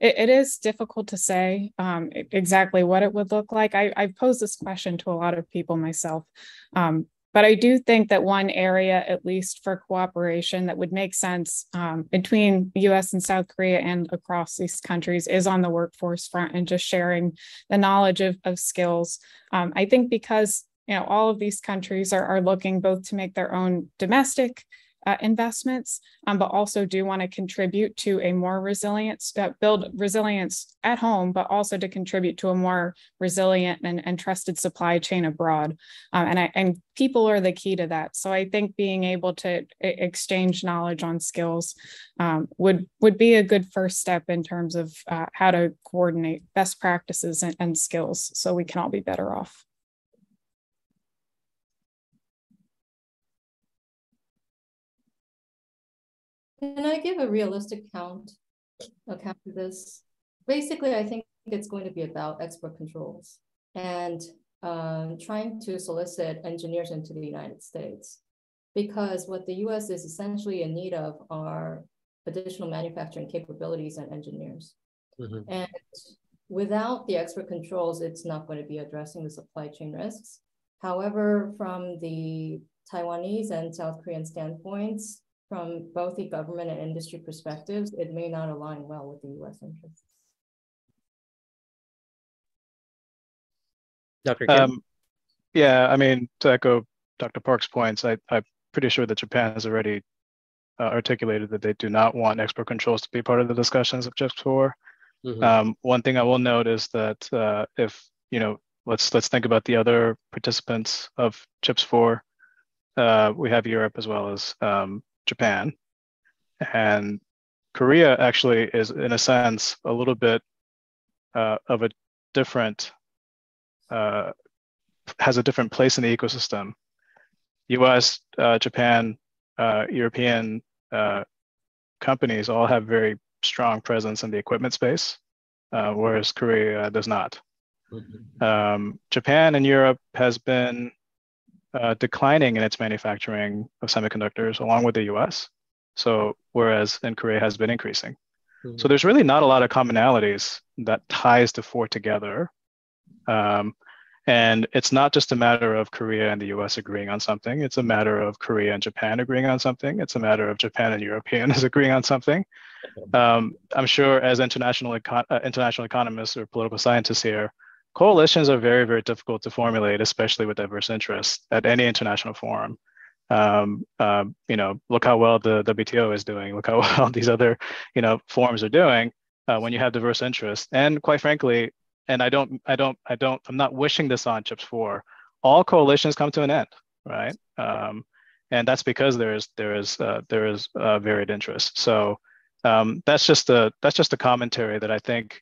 it, it is difficult to say um, exactly what it would look like. I, I've posed this question to a lot of people myself. Um, but I do think that one area, at least for cooperation, that would make sense um, between US and South Korea and across these countries is on the workforce front and just sharing the knowledge of, of skills. Um, I think because you know all of these countries are, are looking both to make their own domestic uh, investments, um, but also do want to contribute to a more resilient, uh, build resilience at home, but also to contribute to a more resilient and, and trusted supply chain abroad. Um, and, I, and people are the key to that. So I think being able to exchange knowledge on skills um, would, would be a good first step in terms of uh, how to coordinate best practices and, and skills so we can all be better off. Can I give a realistic count account of this? Basically, I think it's going to be about export controls and um, trying to solicit engineers into the United States. Because what the US is essentially in need of are additional manufacturing capabilities and engineers. Mm-hmm. And without the export controls, it's not going to be addressing the supply chain risks. However, from the Taiwanese and South Korean standpoints, from both the government and industry perspectives, it may not align well with the US interests. Dr. Kim? Um, yeah, I mean, to echo Dr. Park's points, I, I'm pretty sure that Japan has already uh, articulated that they do not want export controls to be part of the discussions of CHIPS 4. Mm-hmm. Um, one thing I will note is that uh, if, you know, let's let's think about the other participants of CHIPS 4. Uh, we have Europe as well as um, Japan. And Korea actually is, in a sense, a little bit uh, of a different, uh, has a different place in the ecosystem. US, uh, Japan, uh, European uh, companies all have very strong presence in the equipment space, uh, whereas Korea does not. Mm-hmm. Um, Japan and Europe has been uh, declining in its manufacturing of semiconductors along with the US. So, whereas in Korea has been increasing. Mm-hmm. So, there's really not a lot of commonalities that ties the four together. Um, and it's not just a matter of Korea and the US agreeing on something, it's a matter of Korea and Japan agreeing on something, it's a matter of Japan and Europeans *laughs* agreeing on something. Um, I'm sure as international, econ- uh, international economists or political scientists here, coalitions are very, very difficult to formulate, especially with diverse interests at any international forum. Um, um, you know, look how well the WTO is doing. Look how *laughs* well these other, you know, forums are doing uh, when you have diverse interests. And quite frankly, and I don't, I don't, I don't, I'm not wishing this on Chips Four. All coalitions come to an end, right? Um, and that's because there is there is uh, there is uh, varied interest. So um, that's just a that's just a commentary that I think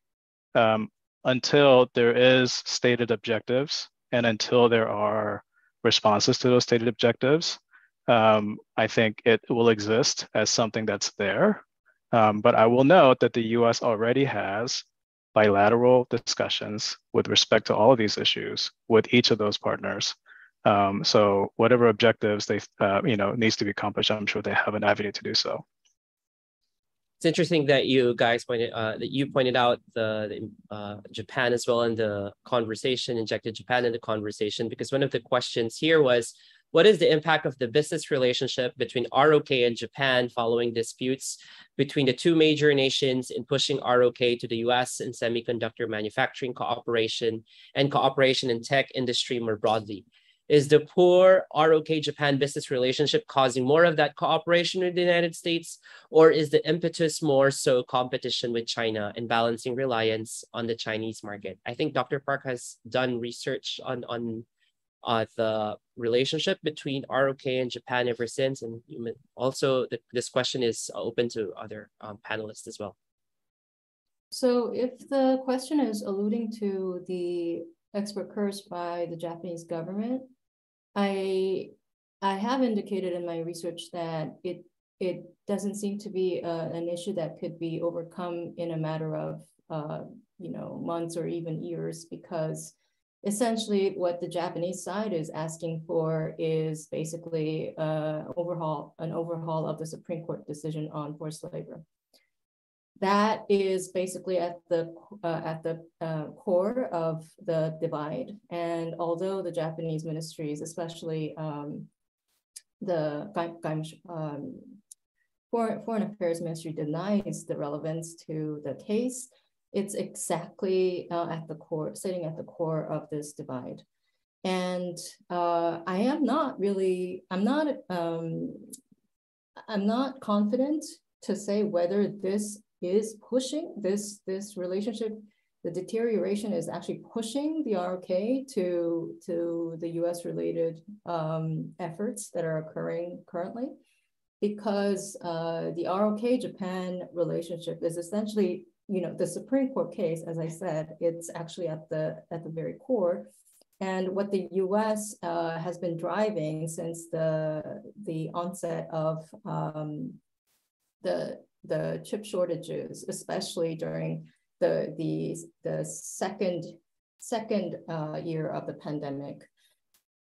um, until there is stated objectives and until there are responses to those stated objectives, um, I think it will exist as something that's there. Um, but I will note that the US already has bilateral discussions with respect to all of these issues with each of those partners. Um, so whatever objectives they, uh, you know, needs to be accomplished, I'm sure they have an avenue to do so. It's interesting that you guys pointed uh, that you pointed out the, uh, Japan as well in the conversation, injected Japan in the conversation because one of the questions here was what is the impact of the business relationship between ROK and Japan following disputes between the two major nations in pushing ROK to the US in semiconductor manufacturing cooperation and cooperation in tech industry more broadly? Is the poor ROK Japan business relationship causing more of that cooperation with the United States? Or is the impetus more so competition with China and balancing reliance on the Chinese market? I think Dr. Park has done research on, on uh, the relationship between ROK and Japan ever since. And also, the, this question is open to other um, panelists as well. So, if the question is alluding to the export curbs by the Japanese government, I I have indicated in my research that it it doesn't seem to be uh, an issue that could be overcome in a matter of uh, you know months or even years because essentially what the Japanese side is asking for is basically uh, overhaul an overhaul of the Supreme Court decision on forced labor. That is basically at the uh, at the uh, core of the divide. And although the Japanese ministries, especially um, the um, Foreign, Foreign Affairs Ministry, denies the relevance to the case, it's exactly uh, at the core, sitting at the core of this divide. And uh, I am not really, I'm not, um, I'm not confident to say whether this is pushing this this relationship. The deterioration is actually pushing the ROK to to the U.S. related um, efforts that are occurring currently, because uh, the ROK Japan relationship is essentially you know, the Supreme Court case, as I said, it's actually at the at the very core. And what the U.S. Uh, has been driving since the the onset of um, the the chip shortages, especially during the the the second second uh, year of the pandemic,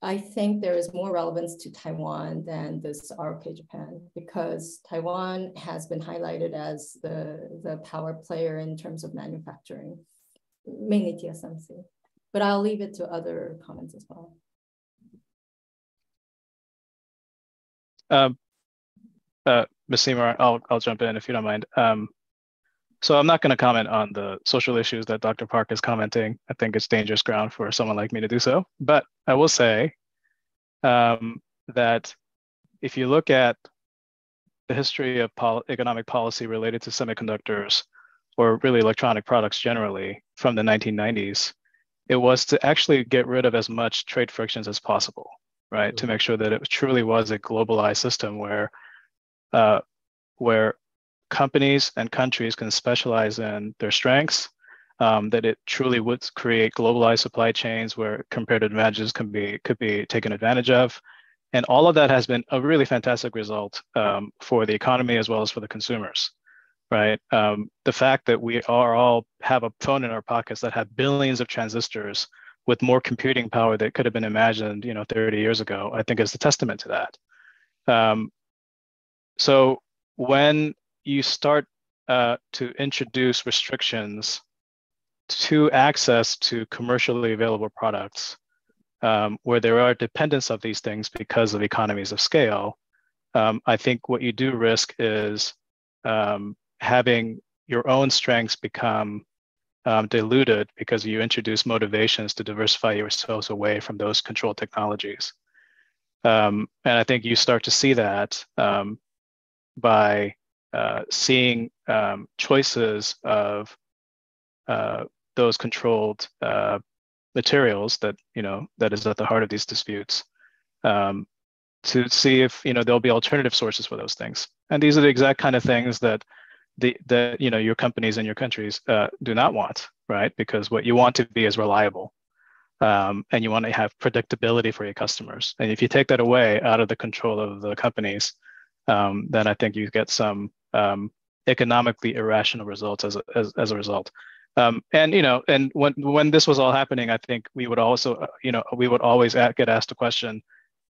I think there is more relevance to Taiwan than this ROK Japan because Taiwan has been highlighted as the, the power player in terms of manufacturing, mainly TSMC. But I'll leave it to other comments as well. Um, uh, Ms. Seymour, I'll, I'll jump in if you don't mind. Um, so I'm not going to comment on the social issues that Dr. Park is commenting. I think it's dangerous ground for someone like me to do so. But I will say um, that if you look at the history of pol economic policy related to semiconductors or really electronic products generally from the 1990s, it was to actually get rid of as much trade frictions as possible, right? Mm -hmm. To make sure that it truly was a globalized system where, uh, where companies and countries can specialize in their strengths, um, that it truly would create globalized supply chains where comparative advantages can be could be taken advantage of. And all of that has been a really fantastic result um, for the economy as well as for the consumers, right? Um, the fact that we are all have a phone in our pockets that have billions of transistors with more computing power that could have been imagined, you know, 30 years ago, I think is a testament to that. Um, so when you start uh, to introduce restrictions to access to commercially available products um, where there are dependence of these things because of economies of scale, um, I think what you do risk is um, having your own strengths become um, diluted because you introduce motivations to diversify yourselves away from those control technologies. Um, and I think you start to see that um, by uh, seeing um, choices of uh, those controlled uh, materials that you know that is at the heart of these disputes um, to see if you know there'll be alternative sources for those things. And these are the exact kind of things that the that you know your companies and your countries uh, do not want, right? Because what you want to be is reliable. Um, and you want to have predictability for your customers. And if you take that away out of the control of the companies, um, then I think you get some um, economically irrational results as a, as, as a result. Um, and you know, and when when this was all happening, I think we would also, uh, you know, we would always get asked the question,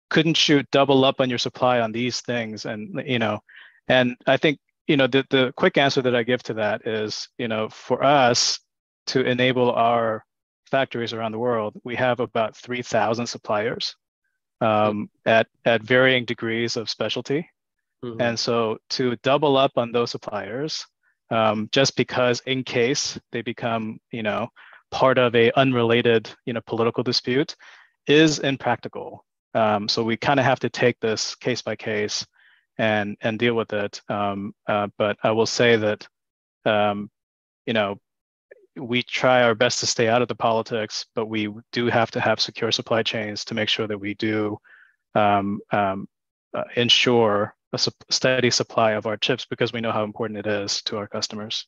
couldn't you double up on your supply on these things? And you know, and I think you know, the, the quick answer that I give to that is, you know, for us to enable our factories around the world, we have about 3,000 suppliers um, at, at varying degrees of specialty. Mm-hmm. And so to double up on those suppliers, um, just because in case they become, you know, part of a unrelated, you know, political dispute is impractical. Um, so we kind of have to take this case by case and and deal with it. Um, uh, but I will say that, um, you know, we try our best to stay out of the politics, but we do have to have secure supply chains to make sure that we do um, um, uh, ensure a su steady supply of our chips because we know how important it is to our customers.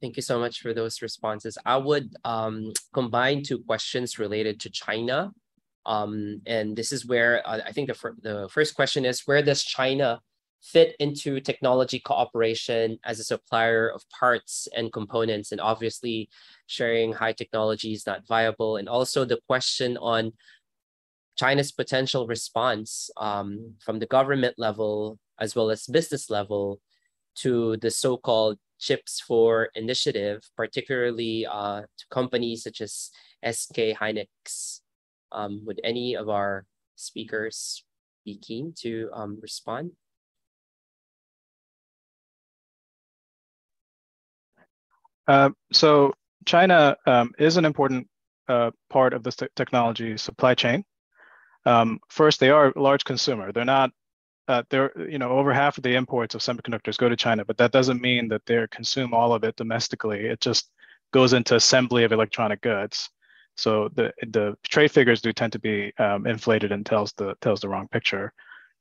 Thank you so much for those responses. I would um, combine two questions related to China. Um, and this is where uh, I think the, fir the first question is, where does China fit into technology cooperation as a supplier of parts and components? And obviously sharing high technology is not viable. And also the question on China's potential response um, from the government level as well as business level to the so-called CHIPS 4 initiative, particularly uh, to companies such as SK Hynix. Um, would any of our speakers be keen to um, respond? Uh, so China um, is an important uh, part of the technology supply chain. Um, first, they are a large consumer. They're not, uh, they're, you know, over half of the imports of semiconductors go to China, but that doesn't mean that they consume all of it domestically. It just goes into assembly of electronic goods. So the the trade figures do tend to be um, inflated and tells the tells the wrong picture.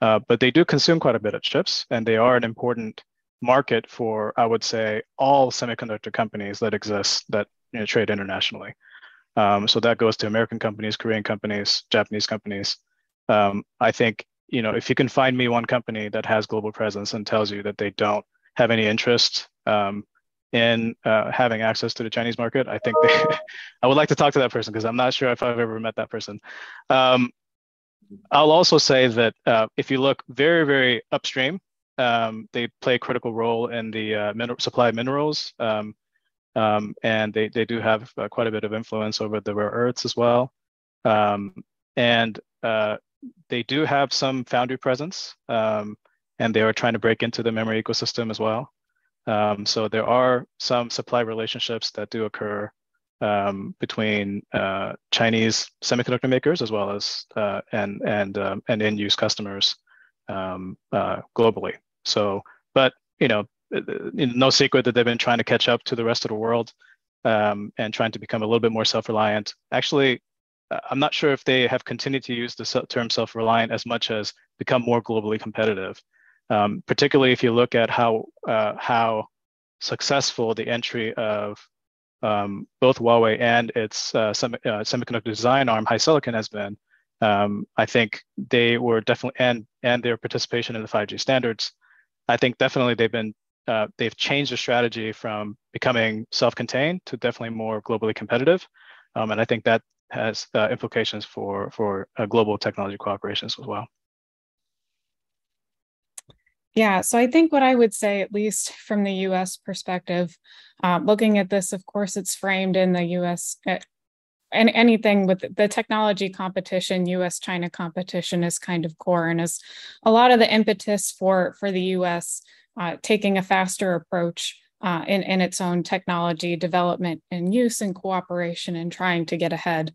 Uh, but they do consume quite a bit of chips, and they are an important market for I would say all semiconductor companies that exist that you know, trade internationally. Um, so that goes to American companies, Korean companies, Japanese companies. Um, I think you know if you can find me one company that has global presence and tells you that they don't have any interest um, in uh, having access to the Chinese market, I think they, *laughs* I would like to talk to that person because I'm not sure if I've ever met that person. Um, I'll also say that uh, if you look very, very upstream, um, they play a critical role in the uh, mineral, supply of minerals. Um, and they, they do have uh, quite a bit of influence over the rare earths as well. Um, and uh, they do have some foundry presence, um, and they are trying to break into the memory ecosystem as well. Um, so there are some supply relationships that do occur um, between uh, Chinese semiconductor makers as well as uh, and and um, and end use customers uh, globally. So, but you know, no secret that they've been trying to catch up to the rest of the world um, and trying to become a little bit more self-reliant. Actually, uh, I'm not sure if they have continued to use the term self-reliant as much as become more globally competitive. Um, particularly if you look at how uh, how successful the entry of um, both Huawei and its uh, semi- uh, semiconductor design arm, HiSilicon, has been. Um, I think they were definitely and and their participation in the 5G standards. I think definitely they've been uh, they've changed their strategy from becoming self-contained to definitely more globally competitive, um, and I think that has uh, implications for for uh, global technology cooperations as well. Yeah, so I think what I would say, at least from the U.S. perspective, uh, looking at this, of course, it's framed in the U.S. Uh, and anything with the technology competition, U.S. China competition is kind of core, and is a lot of the impetus for for the U.S uh, taking a faster approach uh, in, in its own technology development and use and cooperation and trying to get ahead.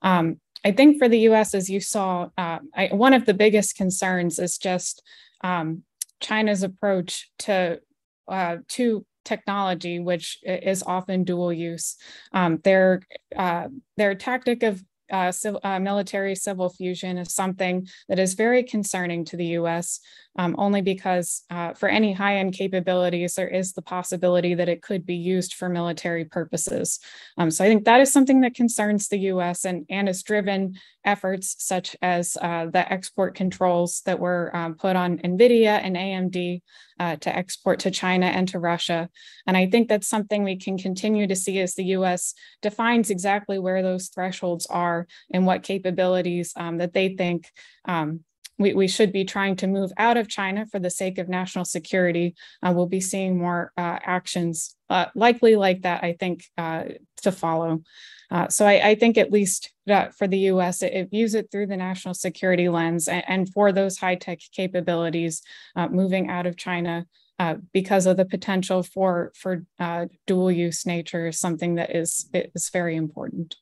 Um, I think for the US, as you saw, uh, I, one of the biggest concerns is just um, China's approach to uh, to technology, which is often dual use. Um, their uh, their tactic of uh, uh, military civil fusion is something that is very concerning to the US, um, only because uh, for any high end capabilities, there is the possibility that it could be used for military purposes. Um, so I think that is something that concerns the US and, and has driven efforts such as uh, the export controls that were um, put on NVIDIA and AMD uh, to export to China and to Russia. And I think that's something we can continue to see as the US defines exactly where those thresholds are and what capabilities um, that they think um, we, we should be trying to move out of China for the sake of national security. Uh, we'll be seeing more uh, actions uh, likely like that, I think, uh, to follow. Uh, so I, I, think at least for the US, it, it, views it through the national security lens and, and for those high tech capabilities moving out of China uh, because of the potential for for uh, dual use nature is something that is is very important.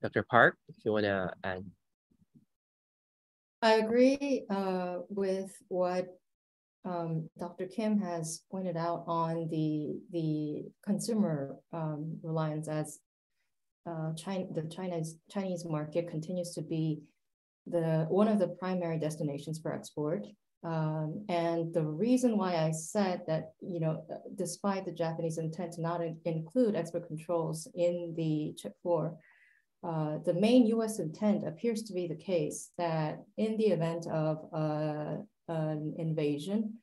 Dr. Park, if you want to add. I agree uh, with what um, Dr. Kim has pointed out on the the consumer um, reliance as uh, China, the Chinese Chinese market continues to be the one of the primary destinations for export. Um, and the reason why I said that, you know, despite the Japanese intent to not in include export controls in the Chip 4, uh, the main US intent appears to be the case that in the event of uh, an invasion,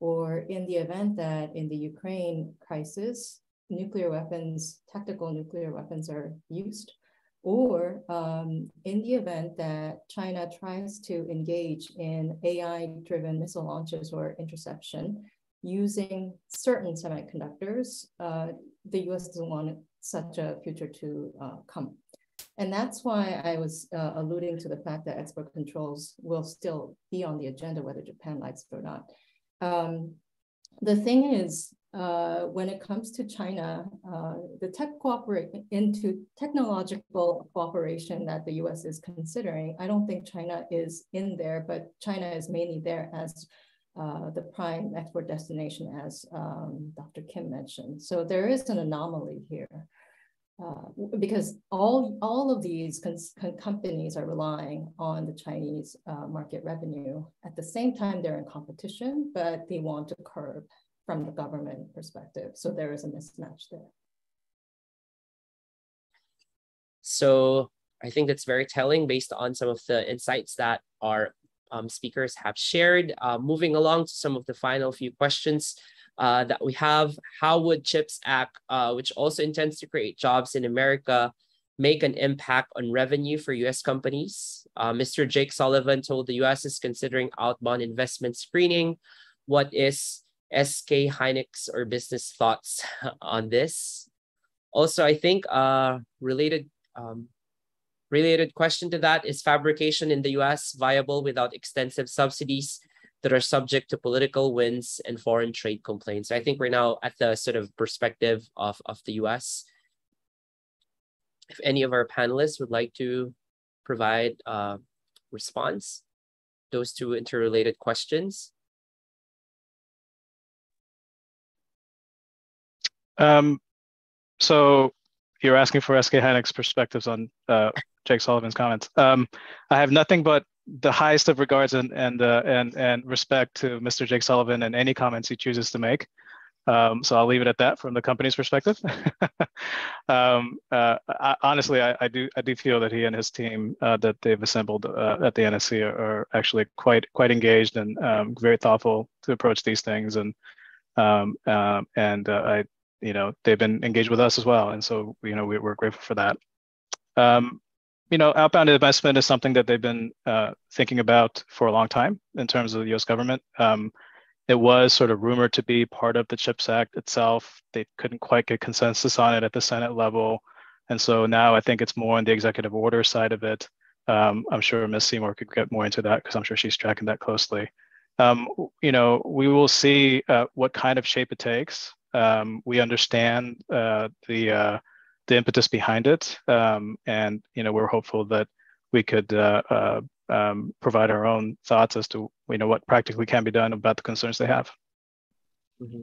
or in the event that in the Ukraine crisis, nuclear weapons, tactical nuclear weapons are used, or um, in the event that China tries to engage in AI-driven missile launches or interception using certain semiconductors, uh, the US doesn't want such a future to uh, come. And that's why I was uh, alluding to the fact that export controls will still be on the agenda, whether Japan likes it or not. Um, the thing is, uh, when it comes to China, uh, the tech cooperate into technological cooperation that the U.S. is considering, I don't think China is in there, but China is mainly there as uh, the prime export destination, as um, Dr. Kim mentioned. So there is an anomaly here. Uh, because all, all of these companies are relying on the Chinese uh, market revenue. At the same time, they're in competition, but they want to curb from the government perspective. So there is a mismatch there. So I think that's very telling based on some of the insights that our um, speakers have shared. Uh, moving along to some of the final few questions uh, that we have, how would CHIPS Act, uh, which also intends to create jobs in America, make an impact on revenue for US companies? Uh, Mr. Jake Sullivan told the US is considering outbound investment screening. What is SK Hynix or business thoughts *laughs* on this. Also, I think uh, related um, related question to that is fabrication in the US viable without extensive subsidies that are subject to political winds and foreign trade complaints? I think we're now at the sort of perspective of, of the US. If any of our panelists would like to provide a response, those two interrelated questions. Um, so you're asking for SK Hynix perspectives on uh, Jake Sullivan's comments. Um, I have nothing but the highest of regards and and uh, and and respect to Mr. Jake Sullivan and any comments he chooses to make. Um, so I'll leave it at that from the company's perspective. *laughs* um, uh, I, honestly, I, I, do I do feel that he and his team uh, that they've assembled uh, at the NSC are, are, actually quite quite engaged and um, very thoughtful to approach these things. And um, um, and uh, I you know they've been engaged with us as well and so you know we, are grateful for that um, you know outbound investment is something that they've been uh, thinking about for a long time in terms of the us government. Um, it was sort of rumored to be part of the chips act itself. They couldn't quite get consensus on it at the senate level. And so now i think it's more on the executive order side of it. Um, i'm sure ms seymour could get more into that because i'm sure she's tracking that closely. Um, you know we will see uh, what kind of shape it takes. Um, we understand uh, the uh, the impetus behind it, um, and you know we're hopeful that we could uh, uh um, provide our own thoughts as to you know what practically can be done about the concerns they have. Mm-hmm.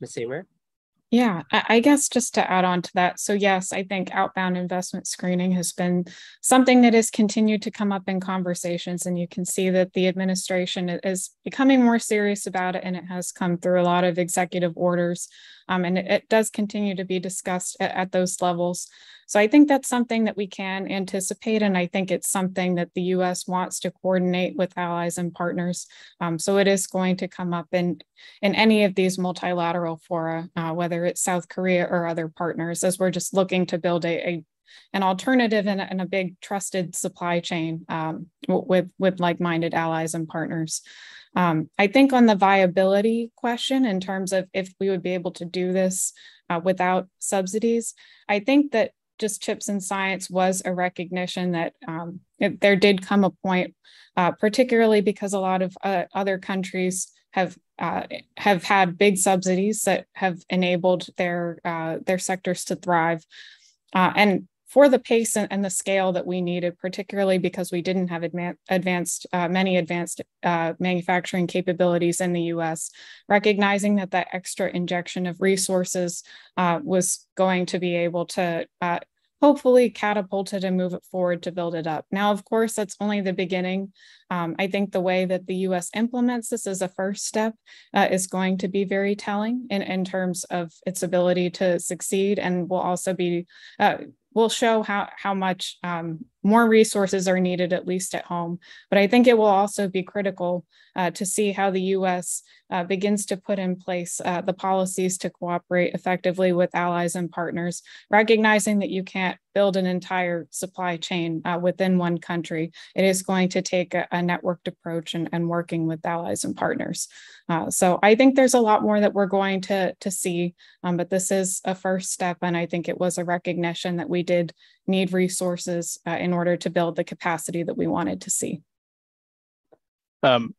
Ms. Seymour? Yeah, I guess just to add on to that. So, yes, I think outbound investment screening has been something that has continued to come up in conversations. And you can see that the administration is becoming more serious about it, and it has come through a lot of executive orders. Um, and it, it, does continue to be discussed at, at those levels. So I think that's something that we can anticipate. And I think it's something that the US wants to coordinate with allies and partners. Um, so it is going to come up in, in any of these multilateral fora, uh, whether it's South Korea or other partners, as we're just looking to build a, a an alternative and a, and a, big trusted supply chain um, with with like-minded allies and partners. Um, I think on the viability question, in terms of if we would be able to do this uh, without subsidies, I think that just chips and science was a recognition that um, it, there did come a point, uh, particularly because a lot of uh, other countries have uh, have had big subsidies that have enabled their uh, their sectors to thrive, uh, and for the pace and, and, the scale that we needed, particularly because we didn't have adma- advanced, uh, many advanced uh, manufacturing capabilities in the US, recognizing that that extra injection of resources uh, was going to be able to uh, hopefully catapult it and move it forward to build it up. Now, of course, that's only the beginning. Um, I think the way that the US implements this as a first step uh, is going to be very telling in, in terms of its ability to succeed and will also be uh, will show how, how much um, more resources are needed, at least at home. But I think it will also be critical uh, to see how the US uh, begins to put in place uh, the policies to cooperate effectively with allies and partners, recognizing that you can't build an entire supply chain uh, within one country. It is going to take a, a networked approach and, and, working with allies and partners. Uh, so I think there's a lot more that we're going to, to see, um, but this is a first step. And I think it was a recognition that we did need resources uh, in order to build the capacity that we wanted to see. Um,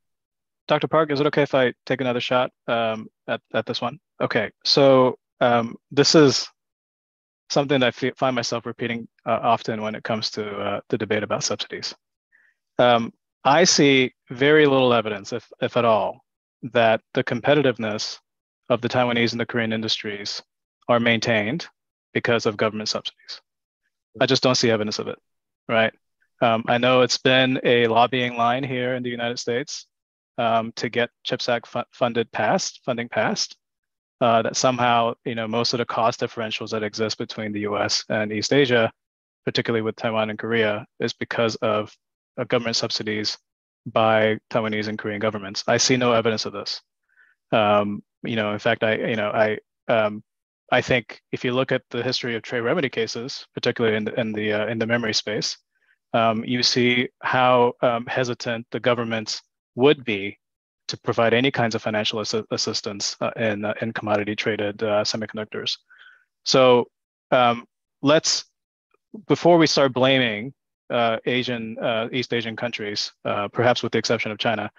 Dr. Park, is it okay if I take another shot um, at, at this one? Okay, so um, this is something that I find myself repeating uh, often when it comes to uh, the debate about subsidies. Um, I see very little evidence, if, if at all, that the competitiveness of the Taiwanese and the Korean industries are maintained because of government subsidies. I just don't see evidence of it, right? Um, I know it's been a lobbying line here in the United States um, to get CHIPS Act fu- funded passed, funding passed. Uh, that somehow, you know, most of the cost differentials that exist between the U.S. and East Asia, particularly with Taiwan and Korea, is because of uh, government subsidies by Taiwanese and Korean governments. I see no evidence of this. Um, you know, in fact, I, you know, I, um, I think if you look at the history of trade remedy cases, particularly in the in the uh, in the memory space, um, you see how um, hesitant the governments would be to provide any kinds of financial assi- assistance uh, in uh, in commodity traded uh, semiconductors. So um, let's before we start blaming uh, Asian uh, East Asian countries, perhaps with the exception of China,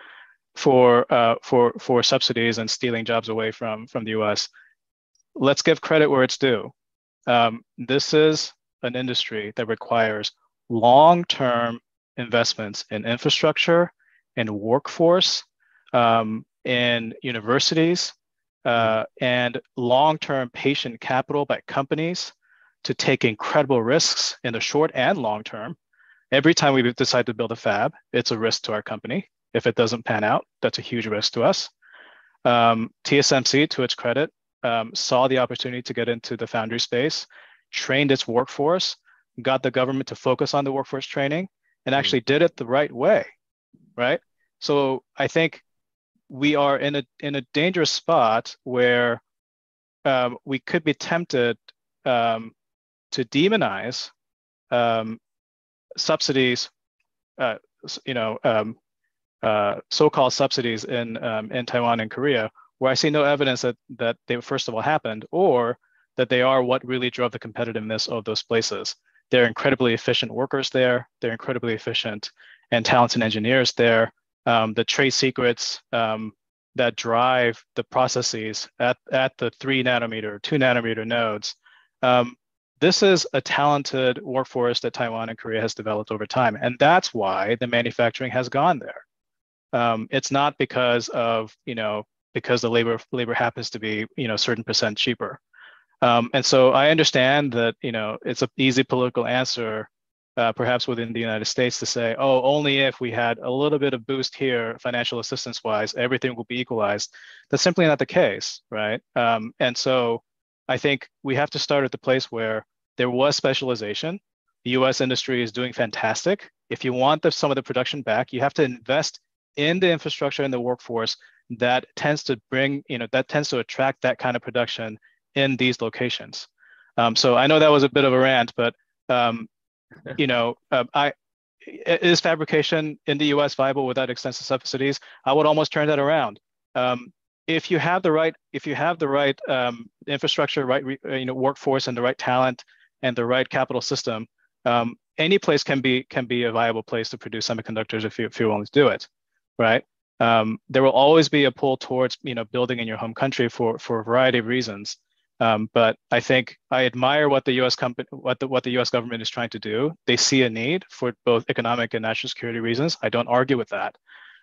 for for for subsidies and stealing jobs away from from the U.S let's give credit where it's due. Um, this is an industry that requires long-term investments in infrastructure, in workforce, um, in universities, uh, and long-term patient capital by companies to take incredible risks in the short and long term. Every time we decide to build a fab, it's a risk to our company. If it doesn't pan out, that's a huge risk to us. Um, TSMC, to its credit, um, saw the opportunity to get into the foundry space, trained its workforce, got the government to focus on the workforce training, and hmm. actually did it the right way, right? So I think we are in a in a dangerous spot where um, we could be tempted um, to demonize um, subsidies, uh, you know, um, uh, so-called subsidies in um, in Taiwan and Korea, where I see no evidence that that they first of all happened or that they are what really drove the competitiveness of those places. They're incredibly efficient workers there. They're incredibly efficient and talented engineers there. Um, the trade secrets um, that drive the processes at, at the three nanometer, two nanometer nodes. Um, this is a talented workforce that Taiwan and Korea has developed over time. And that's why the manufacturing has gone there. Um, it's not because of, you know, because the labor labor happens to be you know certain percent cheaper. Um, and so I understand that you know it's an easy political answer, uh, perhaps within the United States, to say, oh, only if we had a little bit of boost here, financial assistance wise, everything will be equalized. That's simply not the case, right? Um, and so I think we have to start at the place where there was specialization. The U.S. industry is doing fantastic. If you want the, some of the production back, you have to invest in the infrastructure and the workforce that tends to bring, you know, that tends to attract that kind of production in these locations. Um, so I know that was a bit of a rant, but um, *laughs* you know, uh, I is fabrication in the U.S. viable without extensive subsidies? I would almost turn that around. Um, if you have the right, if you have the right um, infrastructure, right, you know, workforce, and the right talent, and the right capital system, um, any place can be can be a viable place to produce semiconductors if you if you're willing to do it, right? Um, there will always be a pull towards you know building in your home country for for a variety of reasons. Um, but I think I admire what the U.S. company, what the what the U.S. government is trying to do. They see a need for both economic and national security reasons. I don't argue with that.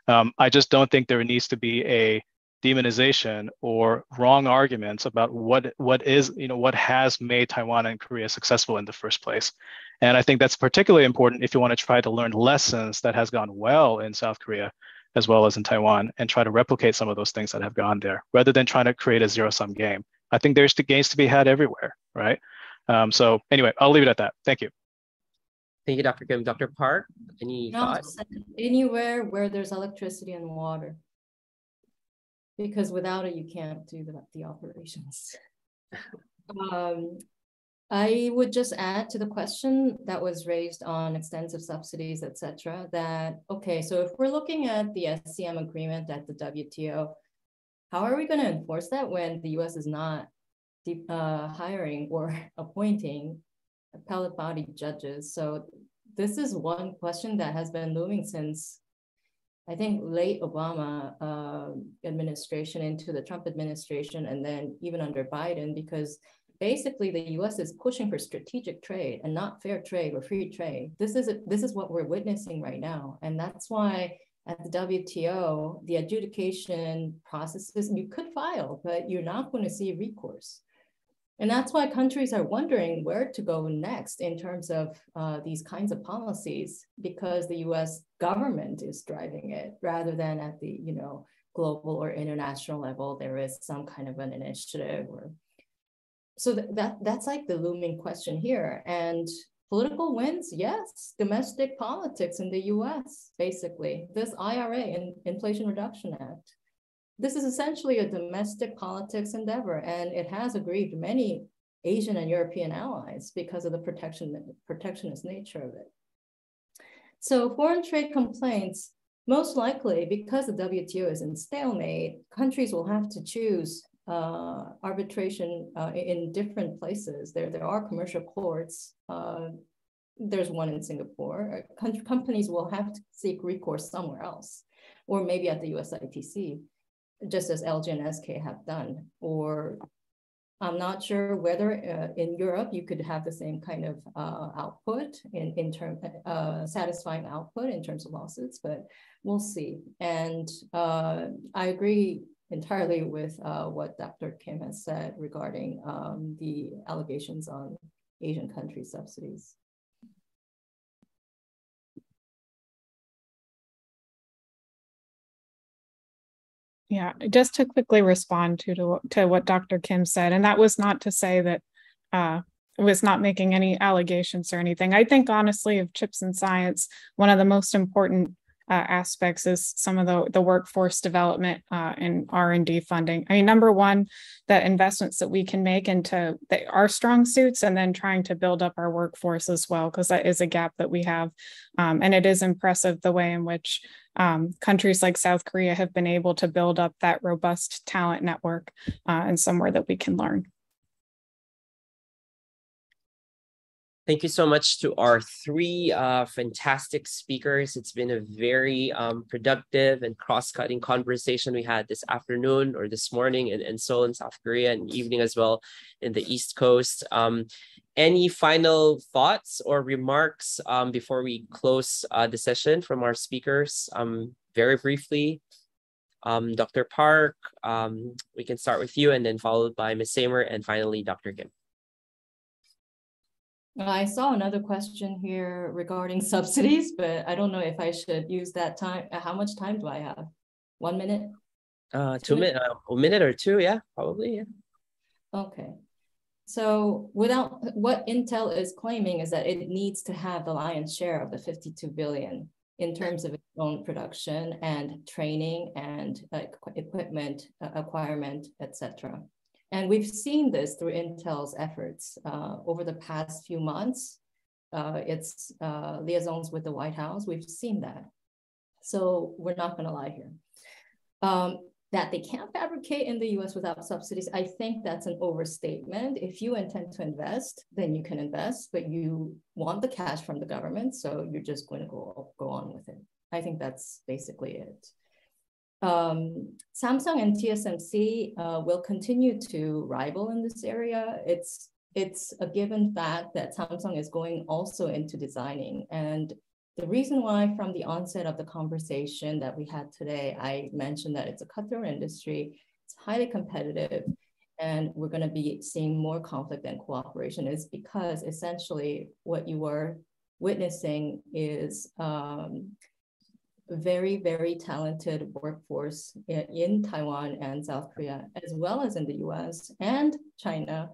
Um, I just don't think there needs to be a demonization or wrong arguments about what what is you know what has made Taiwan and Korea successful in the first place. And I think that's particularly important if you want to try to learn lessons that has gone well in South Korea as well as in Taiwan and try to replicate some of those things that have gone there rather than trying to create a zero sum game. I think there's the gains to be had everywhere, right? Um, so anyway, I'll leave it at that. Thank you. Thank you, Dr. Kim. Dr. Park, any no, thoughts? Anywhere where there's electricity and water. Because without it, you can't do the, the operations. *laughs* um, I would just add to the question that was raised on extensive subsidies, et cetera, that, okay, so if we're looking at the SCM agreement at the WTO, how are we going to enforce that when the US is not uh, hiring or *laughs* appointing appellate body judges? So this is one question that has been looming since I think late Obama uh, administration into the Trump administration, and then even under Biden, because basically the U.S. is pushing for strategic trade and not fair trade or free trade. This is a, this is what we're witnessing right now, and that's why at the WTO, the adjudication processes, you could file, but you're not going to see recourse. And that's why countries are wondering where to go next in terms of uh, these kinds of policies, because the US government is driving it rather than at the you know global or international level, there is some kind of an initiative or so that, that that's like the looming question here. And Political wins, yes. Domestic politics in the US, basically. This IRA, in Inflation Reduction Act, this is essentially a domestic politics endeavor, and it has aggrieved many Asian and European allies because of the protection, protectionist nature of it. So foreign trade complaints, most likely because the WTO is in stalemate, countries will have to choose uh, arbitration uh, in different places. There, there are commercial courts. Uh, there's one in Singapore. Uh, companies will have to seek recourse somewhere else, or maybe at the USITC, just as LG and SK have done. Or I'm not sure whether uh, in Europe you could have the same kind of uh, output in, in term, satisfying output in terms of lawsuits, but we'll see. And I agree entirely with uh, what Dr. Kim has said regarding um, the allegations on Asian country subsidies. Yeah, just to quickly respond to, to, to what Dr. Kim said, and that was not to say that uh, was not making any allegations or anything. I think honestly of chips and science, one of the most important uh, aspects is some of the, the workforce development uh, and r&d funding. I mean number one the investments that we can make into the, our strong suits and then trying to build up our workforce as well because that is a gap that we have. Um, and it is impressive the way in which um, countries like south korea have been able to build up that robust talent network uh, and somewhere that we can learn Thank you so much to our three uh, fantastic speakers. It's been a very um, productive and cross-cutting conversation we had this afternoon or this morning in, in Seoul in South Korea and evening as well in the East Coast. Um, any final thoughts or remarks um, before we close uh, the session from our speakers? Um, very briefly, um, Dr. Park, um, we can start with you and then followed by Ms. Seymour and finally Dr. Kim. I saw another question here regarding *laughs* subsidies, but I don't know if I should use that time. Uh, how much time do I have? One minute? Uh, two, two minutes, uh, a minute or two, yeah, probably, yeah. Okay. So without what Intel is claiming is that it needs to have the lion's share of the 52 billion in terms of its own production and training and uh, equipment acquirement, etc. And we've seen this through Intel's efforts uh, over the past few months. Uh, its uh, liaisons with the White House, we've seen that. So we're not going to lie here. Um, that they can't fabricate in the US without subsidies, I think that's an overstatement. If you intend to invest, then you can invest, but you want the cash from the government, so you're just going to go, go on with it. I think that's basically it. Um, Samsung and TSMC uh, will continue to rival in this area. It's it's a given fact that Samsung is going also into designing. And the reason why from the onset of the conversation that we had today, I mentioned that it's a cutthroat industry, it's highly competitive, and we're going to be seeing more conflict and cooperation is because essentially what you are witnessing is um, very, very talented workforce in, in, Taiwan and South Korea, as well as in the US and China,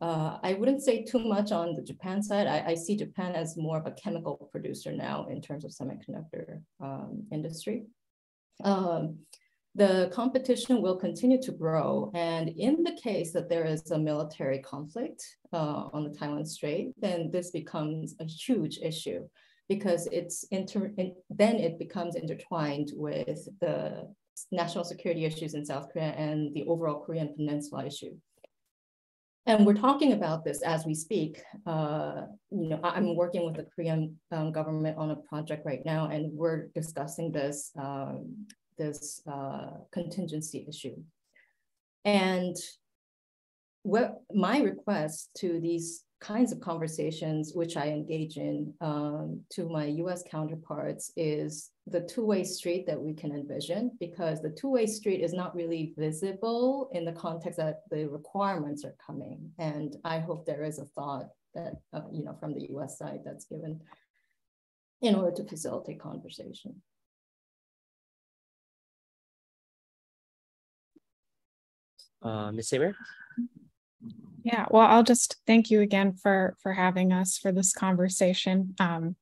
uh, I wouldn't say too much on the Japan side. I, I, see Japan as more of a chemical producer now in terms of semiconductor um, industry. Um, the competition will continue to grow. And in the case that there is a military conflict uh, on the Taiwan Strait, then this becomes a huge issue because it's inter in, then it becomes intertwined with the national security issues in South Korea and the overall Korean peninsula issue. And we're talking about this as we speak. Uh, you know, I'm working with the Korean um, government on a project right now, and we're discussing this um, this uh, contingency issue. And what my request to these kinds of conversations which I engage in um, to my US counterparts is the two-way street that we can envision because the two-way street is not really visible in the context that the requirements are coming. And I hope there is a thought that, uh, you know, from the US side that's given in order to facilitate conversation. Uh, Ms. Yeah, well, I'll just thank you again for for having us for this conversation. Um,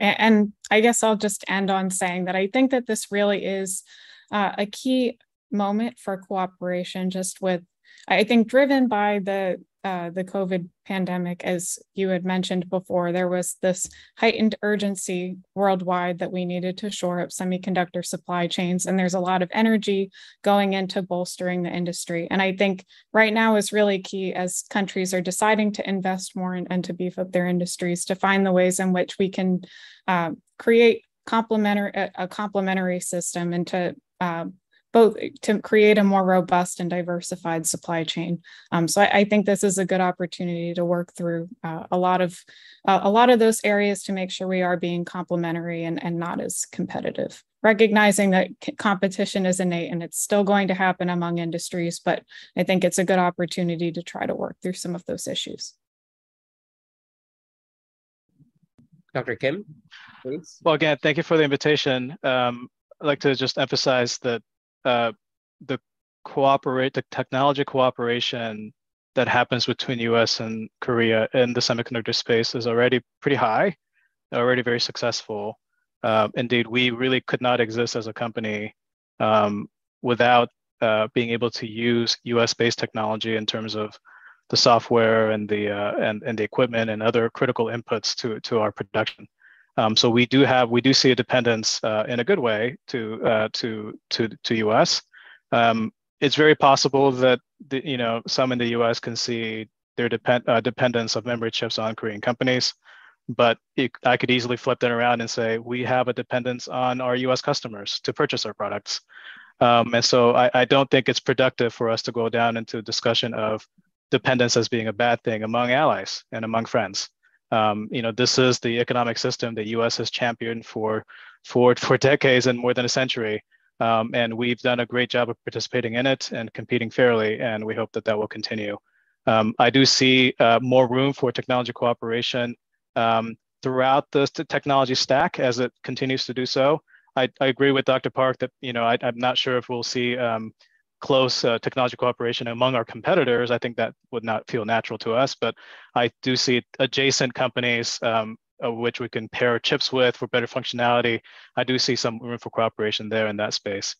and, I guess I'll just end on saying that I think that this really is uh, a key moment for cooperation, just with I think driven by the uh, the COVID pandemic, as you had mentioned before, there was this heightened urgency worldwide that we needed to shore up semiconductor supply chains. And there's a lot of energy going into bolstering the industry. And I think right now is really key as countries are deciding to invest more in, and to beef up their industries to find the ways in which we can uh, create complementary a complementary system and to uh, both to create a more robust and diversified supply chain. Um, so I, I, think this is a good opportunity to work through uh, a lot of uh, a lot of those areas to make sure we are being complementary and, and not as competitive. Recognizing that competition is innate and it's still going to happen among industries, but I think it's a good opportunity to try to work through some of those issues. Dr. Kim, please. Well, again, thank you for the invitation. Um, I'd like to just emphasize that uh, the cooperate the technology cooperation that happens between U.S. and Korea in the semiconductor space is already pretty high, already very successful. Uh, indeed, we really could not exist as a company um, without uh, being able to use U.S.-based technology in terms of the software and the uh, and and the equipment and other critical inputs to to our production. Um, so we do have we do see a dependence uh, in a good way to uh, to to to US. Um, it's very possible that the, you know some in the US can see their depend uh, dependence of memory chips on Korean companies, but it, I could easily flip that around and say we have a dependence on our US customers to purchase our products. Um, and so I, I don't think it's productive for us to go down into a discussion of dependence as being a bad thing among allies and among friends. Um, you know, this is the economic system that U.S. has championed for for for decades and more than a century, um, and we've done a great job of participating in it and competing fairly, and we hope that that will continue. Um, I do see uh, more room for technology cooperation um, throughout the technology stack as it continues to do so. I, I agree with Dr. Park that you know I, am not sure if we'll see um, close uh, technology cooperation among our competitors, I think that would not feel natural to us. But I do see adjacent companies um, which we can pair chips with for better functionality. I do see some room for cooperation there in that space.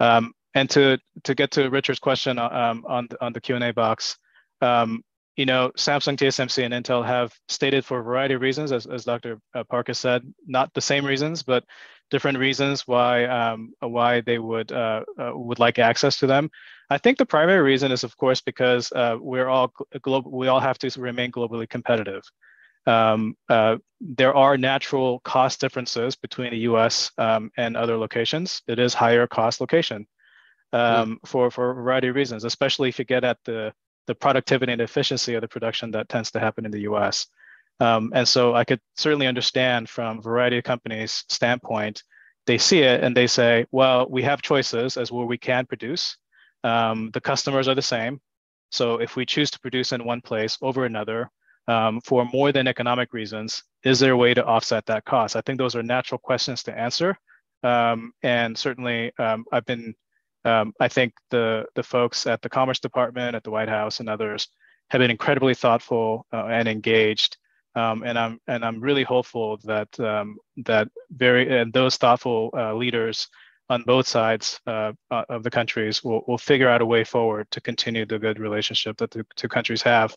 Um, and to to get to Richard's question um, on the, on the Q and A box, um, you know, Samsung, TSMC, and Intel have stated for a variety of reasons, as, as Dr. Uh, Parker said, not the same reasons, but different reasons why um, why they would uh, uh, would like access to them. I think the primary reason is, of course, because uh, we're all global. We all have to remain globally competitive. Um, uh, there are natural cost differences between the U.S. Um, and other locations. It is higher cost location um, mm. for for a variety of reasons, especially if you get at the the productivity and efficiency of the production that tends to happen in the US. Um, and so I could certainly understand from a variety of companies' standpoint, they see it and they say, well, we have choices as where we can produce. Um, the customers are the same. So if we choose to produce in one place over another um, for more than economic reasons, is there a way to offset that cost? I think those are natural questions to answer. Um, and certainly um, I've been um, I think the the folks at the Commerce Department, at the White House, and others have been incredibly thoughtful uh, and engaged. Um, and I'm and I'm really hopeful that um, that very and those thoughtful uh, leaders on both sides uh, uh of the countries will, will figure out a way forward to continue the good relationship that the two countries have,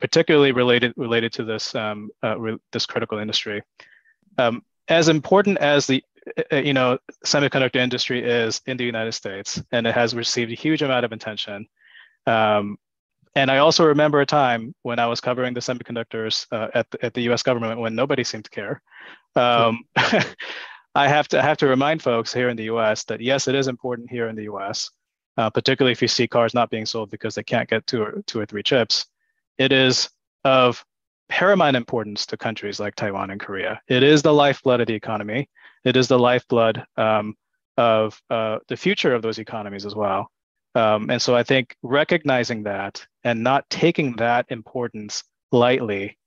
particularly related related to this um, uh, re- this critical industry. Um, as important as the uh, you know, semiconductor industry is in the United States, and it has received a huge amount of attention. Um, and I also remember a time when I was covering the semiconductors uh, at, the, at the U.S. government when nobody seemed to care. Um, *laughs* I have to I have to remind folks here in the U.S. that yes, it is important here in the U.S., uh, particularly if you see cars not being sold because they can't get two or two or three chips. It is of paramount importance to countries like Taiwan and Korea. It is the lifeblood of the economy. It is the lifeblood um, of uh, the future of those economies as well. Um, and so I think recognizing that and not taking that importance lightly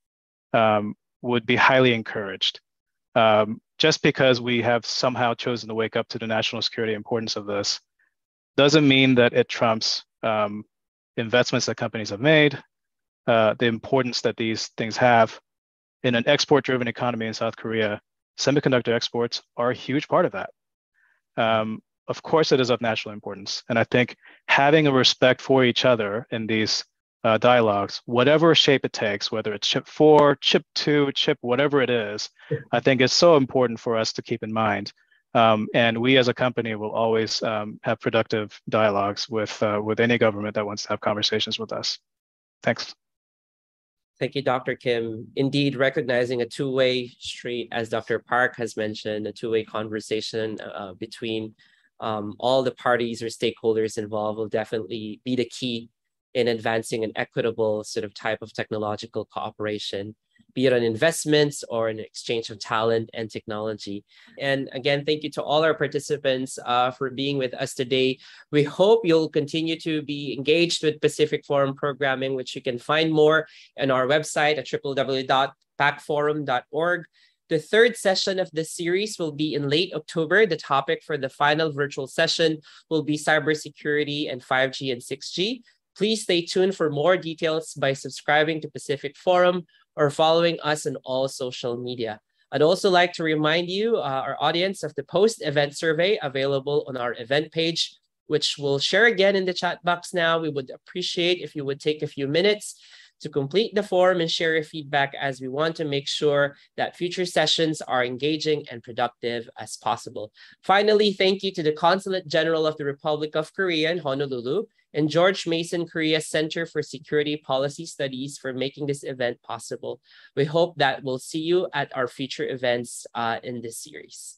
um, would be highly encouraged. Um, just because we have somehow chosen to wake up to the national security importance of this doesn't mean that it trumps um, investments that companies have made, uh, the importance that these things have in an export driven economy in South Korea semiconductor exports are a huge part of that. Um, of course, it is of national importance. And I think having a respect for each other in these uh, dialogues, whatever shape it takes, whether it's chip four, chip two, chip whatever it is, I think is so important for us to keep in mind. Um, and we as a company will always um, have productive dialogues with, uh, with any government that wants to have conversations with us. Thanks. Thank you, Dr. Kim. Indeed, recognizing a two-way street, as Dr. Park has mentioned, a two-way conversation uh, between um, all the parties or stakeholders involved will definitely be the key in advancing an equitable sort of type of technological cooperation be it on investments or an exchange of talent and technology. And again, thank you to all our participants uh, for being with us today. We hope you'll continue to be engaged with Pacific Forum programming, which you can find more on our website at www.pacforum.org. The third session of this series will be in late October. The topic for the final virtual session will be cybersecurity and 5G and 6G. Please stay tuned for more details by subscribing to Pacific Forum or following us on all social media. I'd also like to remind you, uh, our audience, of the post-event survey available on our event page, which we'll share again in the chat box now. We would appreciate if you would take a few minutes to complete the form and share your feedback as we want to make sure that future sessions are engaging and productive as possible. Finally, thank you to the Consulate General of the Republic of Korea in Honolulu and George Mason Korea Center for Security Policy Studies for making this event possible. We hope that we'll see you at our future events uh, in this series.